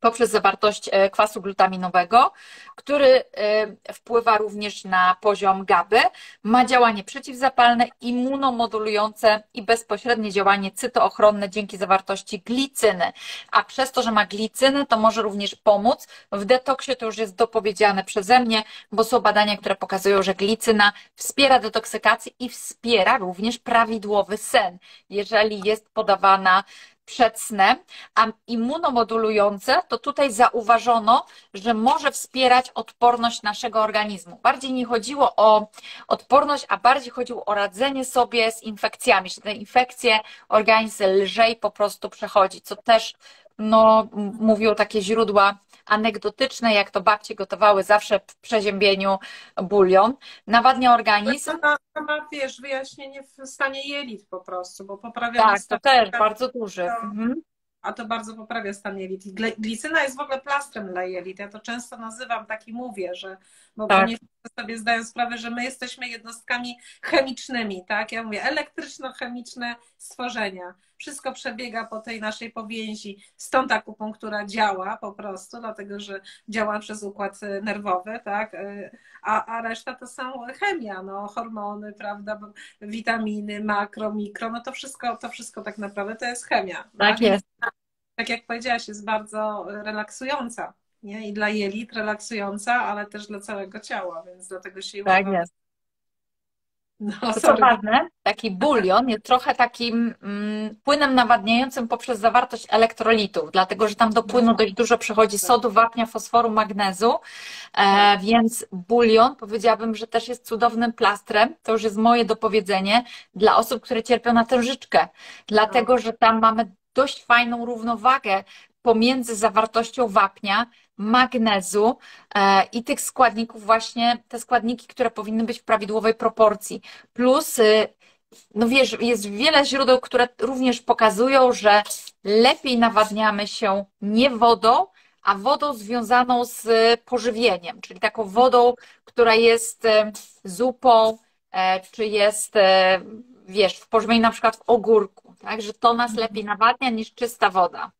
poprzez zawartość e, kwasu glutaminowego, który e, wpływa również na poziom GABY, ma działanie przeciwzapalne, immunomodulujące i bezpośrednie działanie cytoochronne dzięki zawartości glicyny. A przez to, że ma glicyny, to może również pomóc w detoksie, to już jest dopowiedziane przeze mnie, bo są badania, które pokazują, że glicyna wspiera detoksykację i wspiera również prawidłowy sen, jeżeli jest podawana przed snem, a immunomodulujące, to tutaj zauważono, że może wspierać odporność naszego organizmu. Bardziej nie chodziło o odporność, a bardziej chodziło o radzenie sobie z infekcjami, że te infekcje organizm lżej po prostu przechodzi, co też no, mówią takie źródła anegdotyczne, jak to babcie gotowały zawsze w przeziębieniu bulion. Nawadnia organizm. To ma, wiesz, wyjaśnienie w stanie jelit po prostu, bo poprawia Tak, to też bardzo duży. Mhm. A to bardzo poprawia stan jelit. Glicyna jest w ogóle plastrem dla jelit. Ja to często nazywam, tak i mówię, że bo tak. nie sobie zdają sprawę, że my jesteśmy jednostkami chemicznymi, tak? Ja mówię elektryczno-chemiczne stworzenia wszystko przebiega po tej naszej powięzi. Stąd akupunktura działa po prostu, dlatego że działa przez układ nerwowy, tak? A, a reszta to są chemia, no, hormony, prawda, witaminy, makro, mikro, no to wszystko, to wszystko tak naprawdę to jest chemia. Tak, tak? jest. Tak jak powiedziałaś, jest bardzo relaksująca. Nie? I dla jelit relaksująca, ale też dla całego ciała, więc dlatego się Tak jest. No, to co ważne, taki bulion jest trochę takim mm, płynem nawadniającym poprzez zawartość elektrolitów, dlatego że tam do płynu dość dużo przychodzi sodu, wapnia, fosforu, magnezu, e, więc bulion powiedziałabym, że też jest cudownym plastrem, to już jest moje dopowiedzenie, dla osób, które cierpią na tężyczkę, dlatego że tam mamy dość fajną równowagę pomiędzy zawartością wapnia, magnezu e, i tych składników właśnie, te składniki, które powinny być w prawidłowej proporcji. Plus, y, no wiesz, jest wiele źródeł, które również pokazują, że lepiej nawadniamy się nie wodą, a wodą związaną z pożywieniem, czyli taką wodą, która jest e, zupą, e, czy jest, wiesz, w pożywieniu na przykład w ogórku, tak, że to nas lepiej nawadnia niż czysta woda.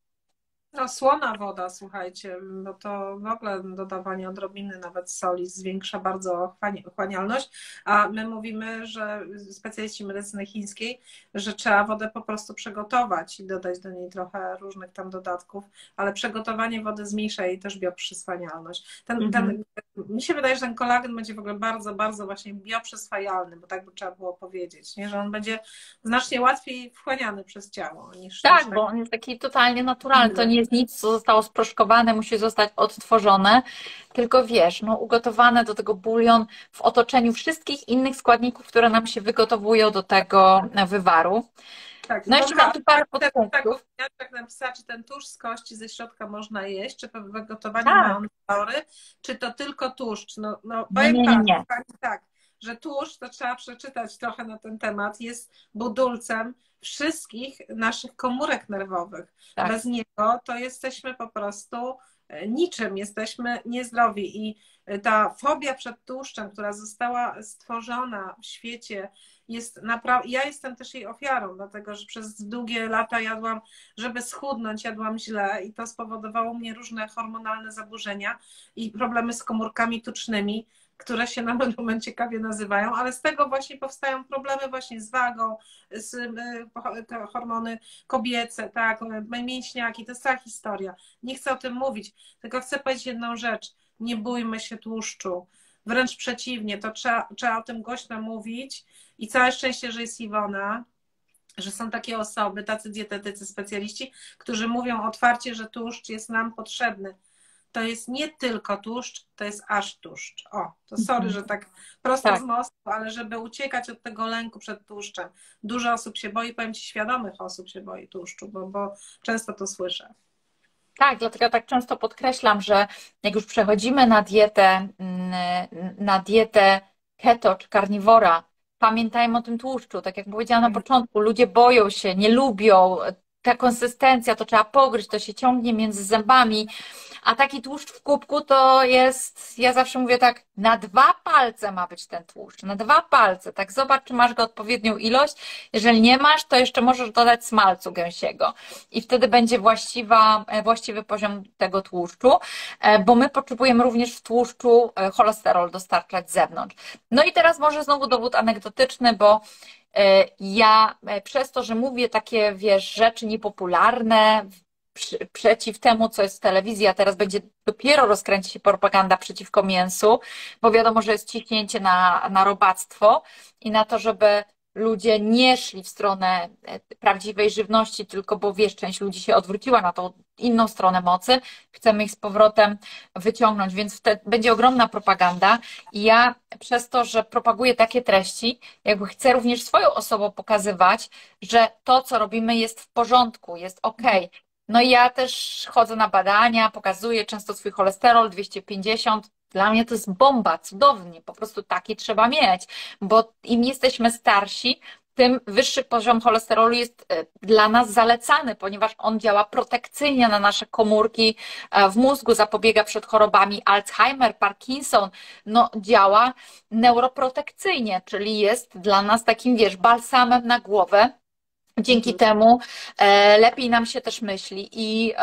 No, słona woda, słuchajcie, bo to w ogóle dodawanie odrobiny nawet soli zwiększa bardzo chłanialność, a my mówimy, że specjaliści medycyny chińskiej, że trzeba wodę po prostu przegotować i dodać do niej trochę różnych tam dodatków, ale przygotowanie wody zmniejsza jej też bioprzyswanialność. Ten, mhm. ten, mi się wydaje, że ten kolagen będzie w ogóle bardzo, bardzo właśnie bioprzyswajalny, bo tak by trzeba było powiedzieć, nie? że on będzie znacznie łatwiej wchłaniany przez ciało niż. Tak, niż bo tak... on jest taki totalnie naturalny. To nie jest nic, co zostało sproszkowane, musi zostać odtworzone, tylko wiesz, no, ugotowane do tego bulion w otoczeniu wszystkich innych składników, które nam się wygotowują do tego wywaru. Tak, no jeszcze mam tu parę podpunktów. Tak, tak napisała, czy ten tłuszcz z kości ze środka można jeść, czy po wygotowaniu tak. ma on walory, czy to tylko tłuszcz. No, no powiem nie, nie, nie. Tak, tak, że tłuszcz, to trzeba przeczytać trochę na ten temat, jest budulcem wszystkich naszych komórek nerwowych. Tak. Bez niego to jesteśmy po prostu e, niczym, jesteśmy niezdrowi i e, ta fobia przed tłuszczem, która została stworzona w świecie, jest naprawdę. Ja jestem też jej ofiarą, dlatego że przez długie lata jadłam, żeby schudnąć, jadłam źle i to spowodowało mnie różne hormonalne zaburzenia i problemy z komórkami tucznymi które się na moment ciekawie nazywają, ale z tego właśnie powstają problemy właśnie z wagą, z y, hormony kobiece, tak, mięśniaki, to jest cała historia. Nie chcę o tym mówić, tylko chcę powiedzieć jedną rzecz. Nie bójmy się tłuszczu. Wręcz przeciwnie, to trzeba, trzeba o tym głośno mówić i całe szczęście, że jest Iwona, że są takie osoby, tacy dietetycy, specjaliści, którzy mówią otwarcie, że tłuszcz jest nam potrzebny to jest nie tylko tłuszcz, to jest aż tłuszcz. O, to sorry, mhm. że tak prosto tak. z mostu, ale żeby uciekać od tego lęku przed tłuszczem. Dużo osób się boi, powiem Ci, świadomych osób się boi tłuszczu, bo, bo często to słyszę. Tak, dlatego tak często podkreślam, że jak już przechodzimy na dietę, mm, na dietę keto czy karniwora, pamiętajmy o tym tłuszczu. Tak jak powiedziałam na mhm. początku, ludzie boją się, nie lubią ta konsystencja, to trzeba pogryźć, to się ciągnie między zębami. A taki tłuszcz w kubku to jest, ja zawsze mówię tak, na dwa palce ma być ten tłuszcz, na dwa palce. Tak zobacz, czy masz go odpowiednią ilość. Jeżeli nie masz, to jeszcze możesz dodać smalcu gęsiego i wtedy będzie właściwa, e, właściwy poziom tego tłuszczu, e, bo my potrzebujemy również w tłuszczu e, cholesterol dostarczać z zewnątrz. No i teraz może znowu dowód anegdotyczny, bo ja przez to, że mówię takie, wiesz, rzeczy niepopularne, przeciw temu, co jest w telewizji, a teraz będzie dopiero rozkręcić się propaganda przeciwko mięsu, bo wiadomo, że jest ciśnięcie na, na robactwo i na to, żeby ludzie nie szli w stronę e, prawdziwej żywności, tylko bo wiesz, część ludzi się odwróciła na tą inną stronę mocy, chcemy ich z powrotem wyciągnąć, więc wtedy będzie ogromna propaganda. I ja przez to, że propaguję takie treści, jakby chcę również swoją osobą pokazywać, że to, co robimy jest w porządku, jest ok, no i ja też chodzę na badania, pokazuję często swój cholesterol 250. Dla mnie to jest bomba, cudownie, po prostu taki trzeba mieć, bo im jesteśmy starsi, tym wyższy poziom cholesterolu jest e, dla nas zalecany, ponieważ on działa protekcyjnie na nasze komórki e, w mózgu, zapobiega przed chorobami. Alzheimer, Parkinson, no działa neuroprotekcyjnie, czyli jest dla nas takim, wiesz, balsamem na głowę, Dzięki mhm. temu e, lepiej nam się też myśli i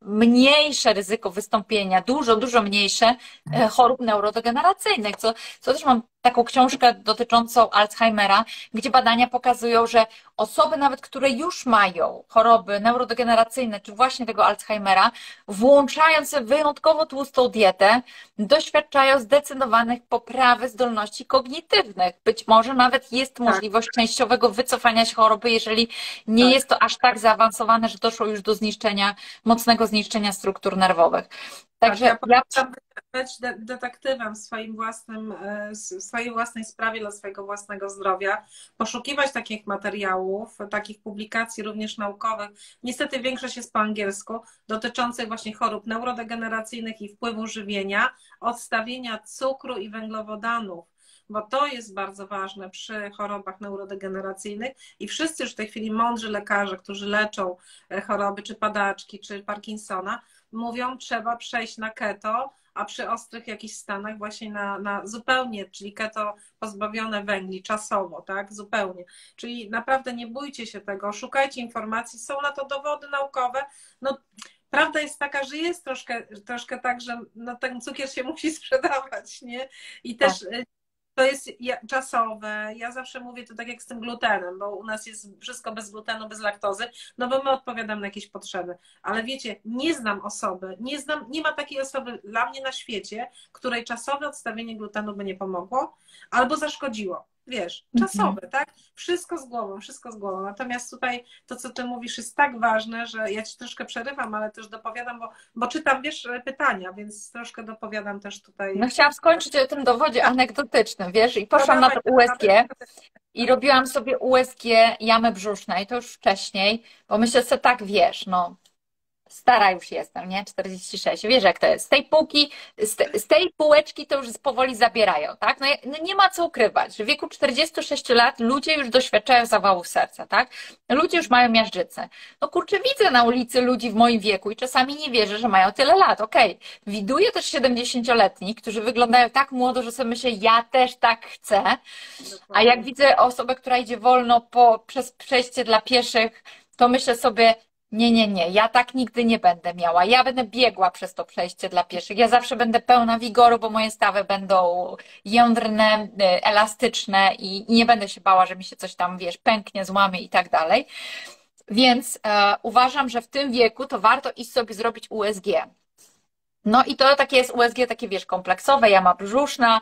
mniejsze ryzyko wystąpienia, dużo, dużo mniejsze e, chorób neurodegeneracyjnych, co, co też mam taką książkę dotyczącą Alzheimera, gdzie badania pokazują, że osoby nawet, które już mają choroby neurodegeneracyjne, czy właśnie tego Alzheimera, włączając wyjątkowo tłustą dietę, doświadczają zdecydowanych poprawy zdolności kognitywnych. Być może nawet jest tak. możliwość częściowego wycofania się choroby, jeżeli nie tak. jest to aż tak zaawansowane, że doszło już do zniszczenia, mocnego zniszczenia struktur nerwowych. Także tak, ja, ja być detektywem w swoim własnym, e, w swojej własnej sprawie dla swojego własnego zdrowia, poszukiwać takich materiałów, takich publikacji również naukowych. Niestety większość jest po angielsku, dotyczących właśnie chorób neurodegeneracyjnych i wpływu żywienia, odstawienia cukru i węglowodanów bo to jest bardzo ważne przy chorobach neurodegeneracyjnych i wszyscy już w tej chwili mądrzy lekarze, którzy leczą e, choroby czy padaczki, czy Parkinsona, mówią, trzeba przejść na keto, a przy ostrych jakichś stanach właśnie na, na zupełnie, czyli keto pozbawione węgli czasowo, tak, zupełnie. Czyli naprawdę nie bójcie się tego, szukajcie informacji, są na to dowody naukowe. No, prawda jest taka, że jest troszkę, troszkę tak, że no, ten cukier się musi sprzedawać, nie? I też tak to jest czasowe. Ja zawsze mówię to tak jak z tym glutenem, bo u nas jest wszystko bez glutenu, bez laktozy, no bo my odpowiadamy na jakieś potrzeby. Ale wiecie, nie znam osoby, nie znam, nie ma takiej osoby dla mnie na świecie, której czasowe odstawienie glutenu by nie pomogło albo zaszkodziło wiesz, mhm. czasowe, tak? Wszystko z głową, wszystko z głową. Natomiast tutaj to, co ty mówisz, jest tak ważne, że ja ci troszkę przerywam, ale też dopowiadam, bo, bo czytam, wiesz, pytania, więc troszkę dopowiadam też tutaj. No chciałam skończyć o tym dowodzie anegdotycznym, wiesz, i poszłam no, na to USG i robiłam sobie USG jamy brzusznej, to już wcześniej, bo myślę sobie tak, wiesz, no stara już jestem, nie? 46. Wiesz, jak to jest. Z tej półki, z, te, z tej półeczki to już powoli zabierają, tak? No, no, nie ma co ukrywać, że w wieku 46 lat ludzie już doświadczają zawałów serca, tak? Ludzie już mają miażdżycę. No kurczę, widzę na ulicy ludzi w moim wieku i czasami nie wierzę, że mają tyle lat, okej. Okay. Widuję też 70-letnich, którzy wyglądają tak młodo, że sobie myślę, ja też tak chcę. A jak widzę osobę, która idzie wolno po, przez przejście dla pieszych, to myślę sobie, nie, nie, nie, ja tak nigdy nie będę miała. Ja będę biegła przez to przejście dla pieszych. Ja zawsze będę pełna wigoru, bo moje stawy będą jądrne, y, elastyczne i nie będę się bała, że mi się coś tam, wiesz, pęknie, złamie i tak dalej. Więc e, uważam, że w tym wieku to warto iść sobie zrobić USG. No i to takie jest USG, takie wiesz, kompleksowe, jama brzuszna.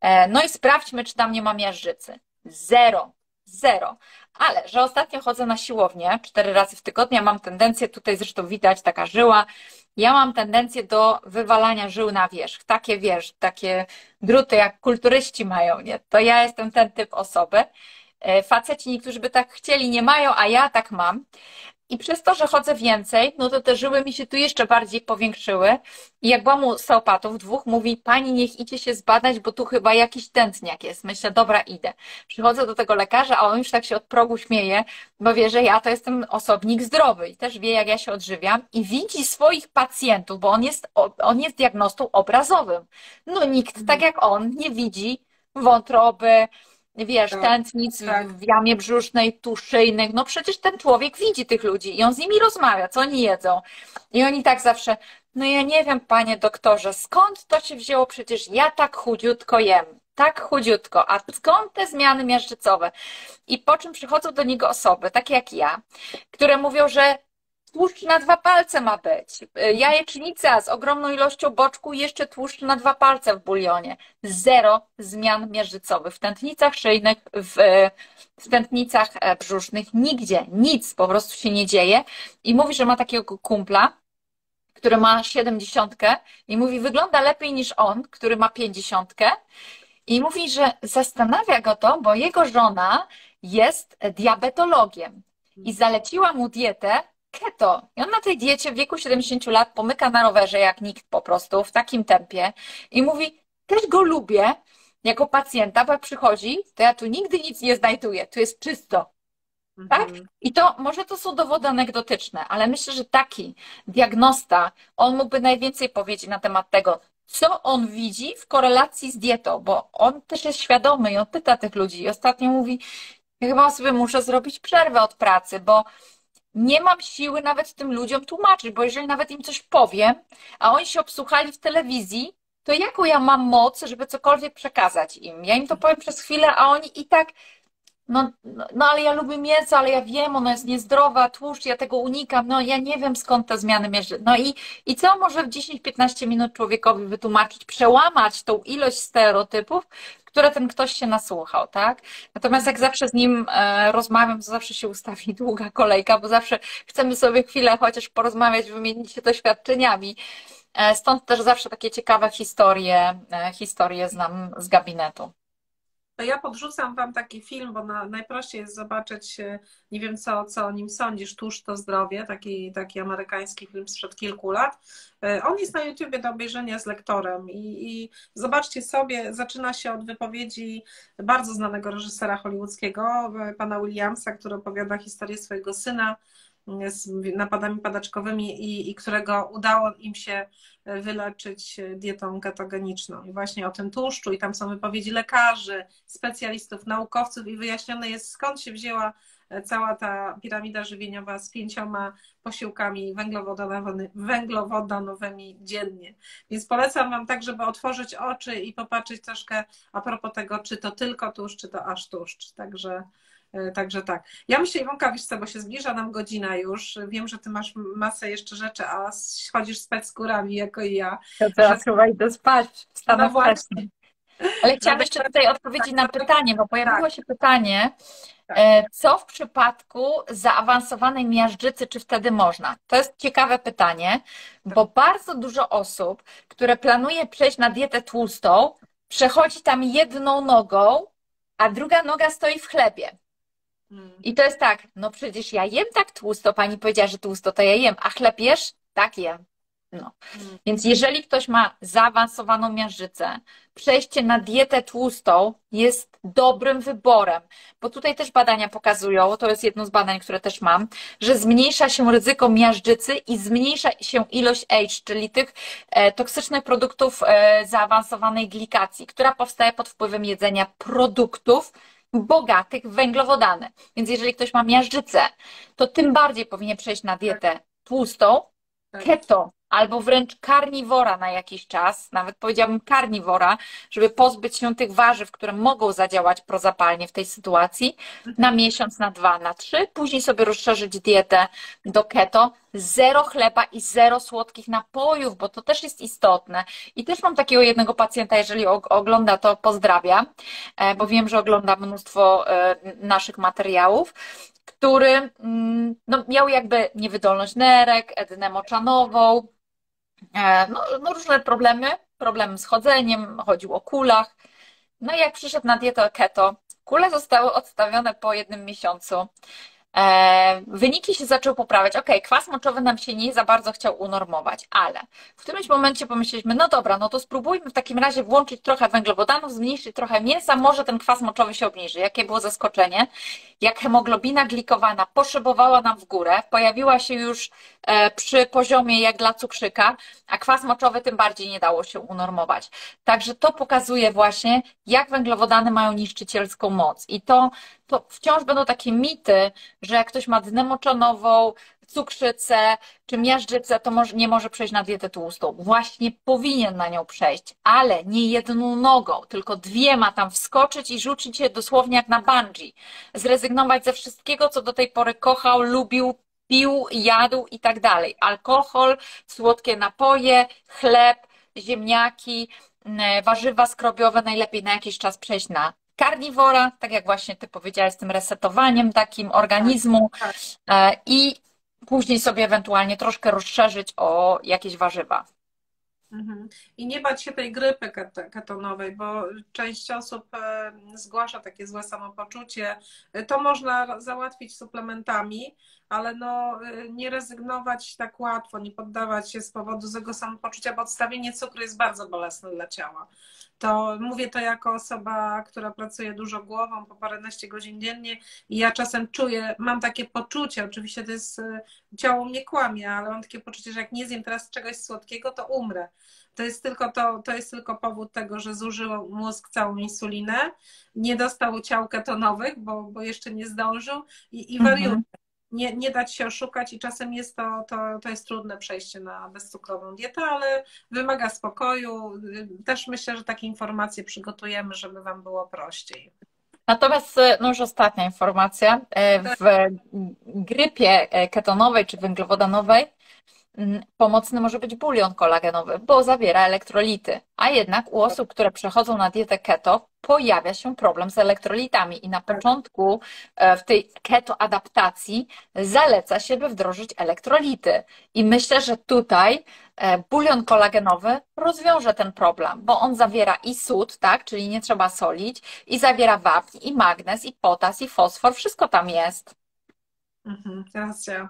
E, no i sprawdźmy, czy tam nie ma miażdżycy. Zero. Zero. Ale, że ostatnio chodzę na siłownię cztery razy w tygodniu, ja mam tendencję, tutaj zresztą widać taka żyła, ja mam tendencję do wywalania żył na wierzch. Takie, wiesz, takie druty jak kulturyści mają, nie? To ja jestem ten typ osoby. E, faceci niektórzy by tak chcieli, nie mają, a ja tak mam. I przez to, że chodzę więcej, no to te żyły mi się tu jeszcze bardziej powiększyły. I jak byłam u osteopatów dwóch, mówi, pani niech idzie się zbadać, bo tu chyba jakiś tętniak jest. Myślę, dobra, idę. Przychodzę do tego lekarza, a on już tak się od progu śmieje, bo wie, że ja to jestem osobnik zdrowy i też wie, jak ja się odżywiam i widzi swoich pacjentów, bo on jest, on jest diagnostą obrazowym. No nikt, tak jak on, nie widzi wątroby, wiesz, tak, tętnic tak. w jamie brzusznej, tu szyjnych. No przecież ten człowiek widzi tych ludzi i on z nimi rozmawia, co oni jedzą. I oni tak zawsze, no ja nie wiem, panie doktorze, skąd to się wzięło? Przecież ja tak chudziutko jem. Tak chudziutko. A skąd te zmiany miażdżycowe? I po czym przychodzą do niego osoby, takie jak ja, które mówią, że tłuszcz na dwa palce ma być. Jajecznica z ogromną ilością boczku, jeszcze tłuszcz na dwa palce w bulionie. Zero zmian miażdżycowych w tętnicach szyjnych, w, w tętnicach e, brzusznych, nigdzie, nic po prostu się nie dzieje. I mówi, że ma takiego kumpla, który ma siedemdziesiątkę i mówi, wygląda lepiej niż on, który ma pięćdziesiątkę. I mówi, że zastanawia go to, bo jego żona jest diabetologiem i zaleciła mu dietę keto. I on na tej diecie w wieku 70 lat pomyka na rowerze jak nikt po prostu, w takim tempie i mówi, też go lubię jako pacjenta, bo jak przychodzi, to ja tu nigdy nic nie znajduję, tu jest czysto. Tak? Mhm. I to może to są dowody anegdotyczne, ale myślę, że taki diagnosta, on mógłby najwięcej powiedzieć na temat tego, co on widzi w korelacji z dietą, bo on też jest świadomy i on pyta tych ludzi. I ostatnio mówi, ja chyba sobie muszę zrobić przerwę od pracy, bo nie mam siły nawet tym ludziom tłumaczyć, bo jeżeli nawet im coś powiem, a oni się obsłuchali w telewizji, to jaką ja mam moc, żeby cokolwiek przekazać im? Ja im to powiem przez chwilę, a oni i tak, no, no, no ale ja lubię mięso, ale ja wiem, ono jest niezdrowa, tłuszcz, ja tego unikam, no ja nie wiem skąd te zmiany mierzy. No i, i co może w 10-15 minut człowiekowi wytłumaczyć, przełamać tą ilość stereotypów, które ten ktoś się nasłuchał, tak? Natomiast jak zawsze z nim e, rozmawiam, to zawsze się ustawi długa kolejka, bo zawsze chcemy sobie chwilę chociaż porozmawiać, wymienić się doświadczeniami. E, stąd też zawsze takie ciekawe historie, e, historie znam z gabinetu. To ja podrzucam Wam taki film, bo na, najprościej jest zobaczyć, e, nie wiem co, co o nim sądzisz, Tuż to zdrowie, taki, taki amerykański film sprzed kilku lat. E, on jest na YouTubie do obejrzenia z lektorem i, i zobaczcie sobie, zaczyna się od wypowiedzi bardzo znanego reżysera hollywoodzkiego, e, pana Williamsa, który opowiada historię swojego syna, z napadami padaczkowymi i, i którego udało im się wyleczyć dietą ketogeniczną. I właśnie o tym tłuszczu, i tam są wypowiedzi lekarzy, specjalistów, naukowców, i wyjaśnione jest skąd się wzięła cała ta piramida żywieniowa z pięcioma posiłkami węglowodanowymi dziennie. Więc polecam Wam tak, żeby otworzyć oczy i popatrzeć troszkę a propos tego, czy to tylko tłuszcz, czy to aż tłuszcz. Także E, także tak. Ja myślę, Iwonka, wiesz co, bo się zbliża nam godzina już. Wiem, że ty masz masę jeszcze rzeczy, a chodzisz spać z kurami jako i ja. Ja teraz że... chyba idę spać. Wstanę no właśnie. Ale chciałam jeszcze tutaj odpowiedzieć na pytanie, bo pojawiło tak. się pytanie, tak. E, co w przypadku zaawansowanej miażdżycy, czy wtedy można? To jest ciekawe pytanie, bo bardzo dużo osób, które planuje przejść na dietę tłustą, przechodzi tam jedną nogą, a druga noga stoi w chlebie. Hmm. I to jest tak, no przecież ja jem tak tłusto, pani powiedziała, że tłusto, to ja jem, a chleb jesz? Tak jem. No. Hmm. Więc jeżeli ktoś ma zaawansowaną miażdżycę, przejście na dietę tłustą jest dobrym wyborem, bo tutaj też badania pokazują, to jest jedno z badań, które też mam, że zmniejsza się ryzyko miażdżycy i zmniejsza się ilość H, czyli tych e, toksycznych produktów e, zaawansowanej glikacji, która powstaje pod wpływem jedzenia produktów, bogatych w węglowodany. Więc jeżeli ktoś ma miażdżycę, to tym bardziej powinien przejść na dietę tłustą, tak. keto, albo wręcz karniwora na jakiś czas, nawet powiedziałabym karniwora, żeby pozbyć się tych warzyw, które mogą zadziałać prozapalnie w tej sytuacji, na miesiąc, na dwa, na trzy. Później sobie rozszerzyć dietę do keto, zero chleba i zero słodkich napojów, bo to też jest istotne. I też mam takiego jednego pacjenta, jeżeli ogląda, to pozdrawiam, e, bo wiem, że ogląda mnóstwo e, naszych materiałów który mm, no, miał jakby niewydolność nerek, edynę moczanową, no, no różne problemy, problemy z chodzeniem, chodził o kulach. No i jak przyszedł na dietę keto, kule zostały odstawione po jednym miesiącu. E, wyniki się zaczęły poprawiać. Ok, kwas moczowy nam się nie za bardzo chciał unormować, ale w którymś momencie pomyśleliśmy, no dobra, no to spróbujmy w takim razie włączyć trochę węglowodanów, zmniejszyć trochę mięsa, może ten kwas moczowy się obniży. Jakie było zaskoczenie? Jak hemoglobina glikowana poszybowała nam w górę, pojawiła się już e, przy poziomie jak dla cukrzyka, a kwas moczowy tym bardziej nie dało się unormować. Także to pokazuje właśnie, jak węglowodany mają niszczycielską moc. I to, to wciąż będą takie mity, że jak ktoś ma dnę moczonową, cukrzycę czy miażdżycę, to może, nie może przejść na dietę tłustą. Właśnie powinien na nią przejść, ale nie jedną nogą, tylko dwiema tam wskoczyć i rzucić się dosłownie jak na bungee. Zrezygnować ze wszystkiego, co do tej pory kochał, lubił, pił, jadł i tak dalej. Alkohol, słodkie napoje, chleb, ziemniaki, mm, warzywa skrobiowe, najlepiej na jakiś czas przejść na karniwora, tak jak właśnie Ty powiedziałaś, z tym resetowaniem takim organizmu tak, tak. i później sobie ewentualnie troszkę rozszerzyć o jakieś warzywa. Mhm. I nie bać się tej grypy ketonowej, bo część osób e, zgłasza takie złe samopoczucie. To można załatwić suplementami, ale no, e, nie rezygnować tak łatwo, nie poddawać się z powodu złego samopoczucia, bo odstawienie cukru jest bardzo bolesne dla ciała to mówię to jako osoba, która pracuje dużo głową po paręnaście godzin dziennie i ja czasem czuję, mam takie poczucie, oczywiście to jest, y, ciało mnie kłamie, ale mam takie poczucie, że jak nie zjem teraz czegoś słodkiego, to umrę. To jest tylko, to, to jest tylko powód tego, że zużył mózg całą insulinę, nie dostał ciał ketonowych, bo, bo jeszcze nie zdążył i, i wariuje. Mhm nie, nie dać się oszukać i czasem jest to, to, to jest trudne przejście na bezcukrową dietę, ale wymaga spokoju. Też myślę, że takie informacje przygotujemy, żeby Wam było prościej. Natomiast, no już ostatnia informacja. E, w grypie e, ketonowej czy węglowodanowej pomocny może być bulion kolagenowy, bo zawiera elektrolity. A jednak u osób, które przechodzą na dietę keto, pojawia się problem z elektrolitami i na początku e, w tej keto adaptacji zaleca się, by wdrożyć elektrolity. I myślę, że tutaj e, bulion kolagenowy rozwiąże ten problem, bo on zawiera i sód, tak, czyli nie trzeba solić, i zawiera wapń, i magnez, i potas, i fosfor, wszystko tam jest. Mhm, racja.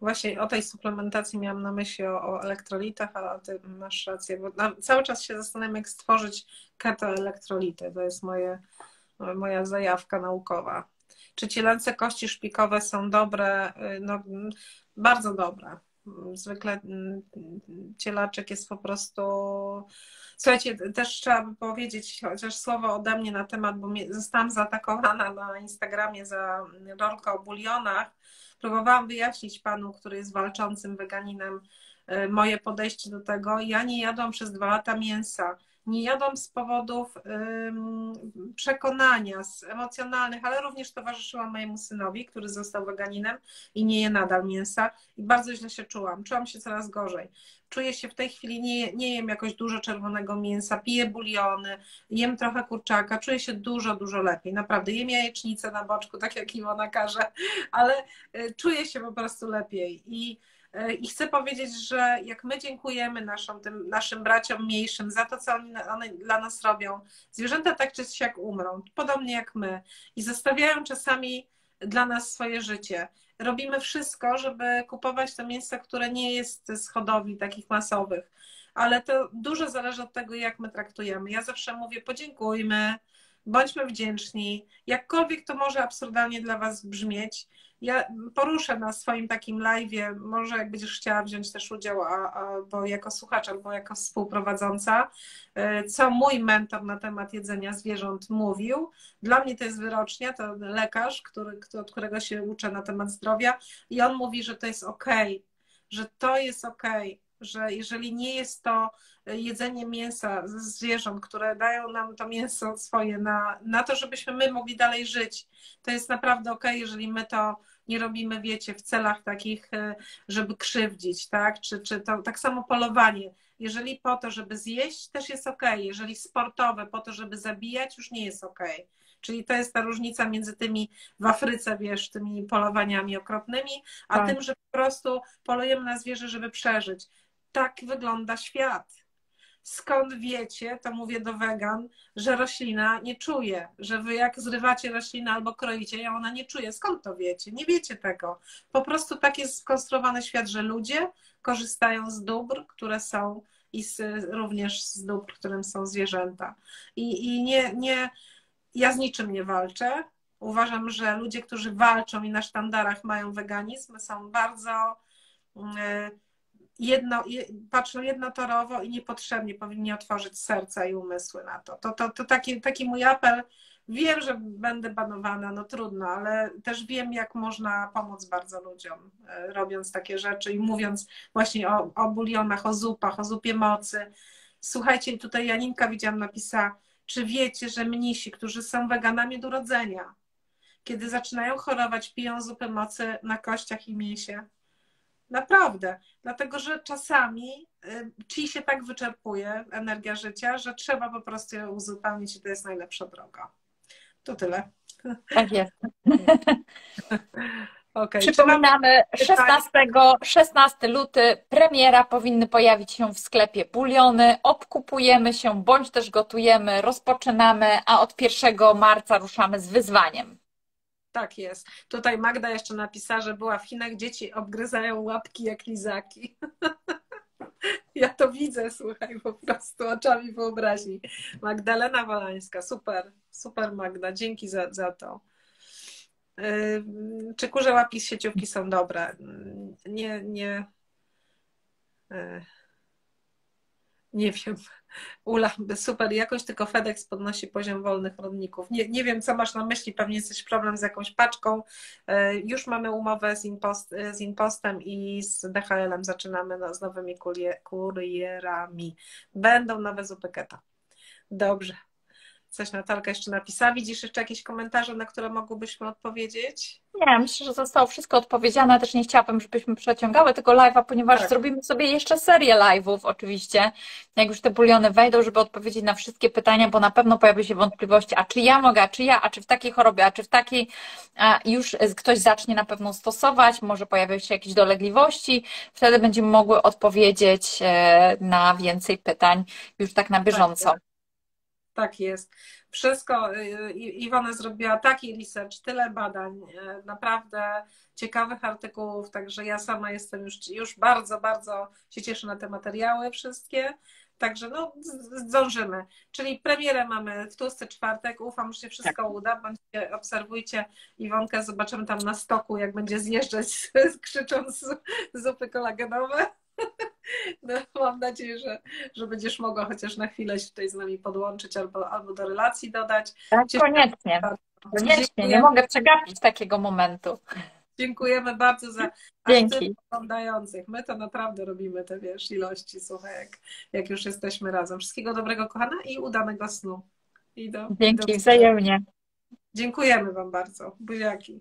Właśnie o tej suplementacji miałam na myśli o, o elektrolitach, ale ty masz rację, bo na, cały czas się zastanawiam, jak stworzyć ketoelektrolity. To jest moje, moja zajawka naukowa. Czy cielęce kości szpikowe są dobre? No, bardzo dobre. Zwykle mm, cielaczek jest po prostu. Słuchajcie, też trzeba by powiedzieć chociaż słowo ode mnie na temat, bo zostałam zaatakowana na Instagramie za rolkę o bulionach Próbowałam wyjaśnić panu, który jest walczącym weganinem, e, moje podejście do tego. Ja nie jadłam przez dwa lata mięsa. Nie jadłam z powodów przekonania, z emocjonalnych, ale również towarzyszyłam mojemu synowi, który został weganinem i nie je nadal mięsa i bardzo źle się czułam. Czułam się coraz gorzej. Czuję się w tej chwili, nie, nie jem jakoś dużo czerwonego mięsa, piję buliony, jem trochę kurczaka, czuję się dużo, dużo lepiej. Naprawdę, jem jajecznicę na boczku, tak jak Iwona każe, ale y, czuję się po prostu lepiej i I chcę powiedzieć, że jak my dziękujemy naszym, tym, naszym braciom mniejszym za to, co oni, one dla nas robią, zwierzęta tak czy siak umrą, podobnie jak my, i zostawiają czasami dla nas swoje życie. Robimy wszystko, żeby kupować to mięso, które nie jest z hodowli takich masowych, ale to dużo zależy od tego, jak my traktujemy. Ja zawsze mówię, podziękujmy, bądźmy wdzięczni, jakkolwiek to może absurdalnie dla Was brzmieć, ja poruszę na swoim takim live'ie, może jak będziesz chciała wziąć też udział, albo jako słuchacz, albo jako współprowadząca, e, co mój mentor na temat jedzenia zwierząt mówił. Dla mnie to jest wyrocznia, to lekarz, który, od którego się uczę na temat zdrowia i on mówi, że to jest ok, że to jest ok, że jeżeli nie jest to jedzenie mięsa ze zwierząt, które dają nam to mięso swoje na, na to, żebyśmy my mogli dalej żyć, to jest naprawdę ok, jeżeli my to nie robimy, wiecie, w celach takich, e, żeby krzywdzić, tak? Czy, czy to tak samo polowanie. Jeżeli po to, żeby zjeść, też jest ok. Jeżeli sportowe, po to, żeby zabijać, już nie jest ok. Czyli to jest ta różnica między tymi w Afryce, wiesz, tymi polowaniami okropnymi, a tak. tym, że po prostu polujemy na zwierzę, żeby przeżyć. Tak wygląda świat skąd wiecie, to mówię do wegan, że roślina nie czuje, że wy jak zrywacie roślinę albo kroicie ją, ona nie czuje. Skąd to wiecie? Nie wiecie tego. Po prostu tak jest skonstruowany świat, że ludzie korzystają z dóbr, które są i z, również z dóbr, którym są zwierzęta. I, i nie, nie, ja z niczym nie walczę. Uważam, że ludzie, którzy walczą i na sztandarach mają weganizm, są bardzo mm, jedno, patrzą jednotorowo i niepotrzebnie powinni otworzyć serca i umysły na to. To, to, to taki, taki mój apel. Wiem, że będę banowana, no trudno, ale też wiem, jak można pomóc bardzo ludziom, e, robiąc takie rzeczy i mówiąc właśnie o, o bulionach, o zupach, o zupie mocy. Słuchajcie, tutaj Janinka widziałam napisała, czy wiecie, że mnisi, którzy są weganami od urodzenia, kiedy zaczynają chorować, piją zupę mocy na kościach i mięsie? Naprawdę. Dlatego, że czasami y, się tak wyczerpuje, energia życia, że trzeba po prostu ją uzupełnić i to jest najlepsza droga. To tyle. Tak jest. Okay. Przypominamy, 16, 16 luty, premiera, powinny pojawić się w sklepie buliony, obkupujemy się, bądź też gotujemy, rozpoczynamy, a od 1 marca ruszamy z wyzwaniem. Tak jest. Tutaj Magda jeszcze napisała, że była w Chinach, dzieci obgryzają łapki jak lizaki. Ja to widzę, słuchaj, po prostu oczami wyobraźni. Magdalena Walańska, super, super Magda, dzięki za, za to. Czy kurze łapki z sieciówki są dobre? Nie, nie. E, nie wiem. Ula, super jakoś, tylko FedEx podnosi poziom wolnych rodników. Nie, nie wiem, co masz na myśli, pewnie jesteś problem z jakąś paczką. E, już mamy umowę z, Inpost, z Inpostem i z DHL-em zaczynamy no, z nowymi kurierami. Będą nowe zupy keta. Dobrze. Coś Natalka jeszcze napisała. Widzisz jeszcze jakieś komentarze, na które mogłybyśmy odpowiedzieć? Nie, myślę, że zostało wszystko odpowiedziane. Też nie chciałabym, żebyśmy przeciągały tego live'a, ponieważ tak. zrobimy sobie jeszcze serię live'ów oczywiście, jak już te buliony wejdą, żeby odpowiedzieć na wszystkie pytania, bo na pewno pojawią się wątpliwości, a czy ja mogę, a czy ja, a czy w takiej chorobie, a czy w takiej a już ktoś zacznie na pewno stosować, może pojawią się jakieś dolegliwości, wtedy będziemy mogły odpowiedzieć e, na więcej pytań już tak na bieżąco. Tak, tak jest. Wszystko, y, Iwona zrobiła taki research, tyle badań, y, naprawdę ciekawych artykułów, także ja sama jestem już, już bardzo, bardzo się cieszę na te materiały wszystkie. Także no, zdążymy. Czyli premierę mamy w tłusty czwartek. Ufam, że się wszystko tak. uda. Bądźcie, obserwujcie Iwonkę, zobaczymy tam na stoku, jak będzie zjeżdżać, krzycząc zupy kolagenowe. No, mam nadzieję, że, że będziesz mogła chociaż na chwilę się tutaj z nami podłączyć albo, albo do relacji dodać. Tak, koniecznie. Koniecznie, nie mogę przegapić takiego momentu. Dziękujemy bardzo za Dzięki. oglądających. My to naprawdę robimy te wiesz, ilości, słuchaj, jak, jak już jesteśmy razem. Wszystkiego dobrego, kochana, i udanego snu. I do, Dzięki, i do... wzajemnie. Dziękujemy Wam bardzo. Buziaki.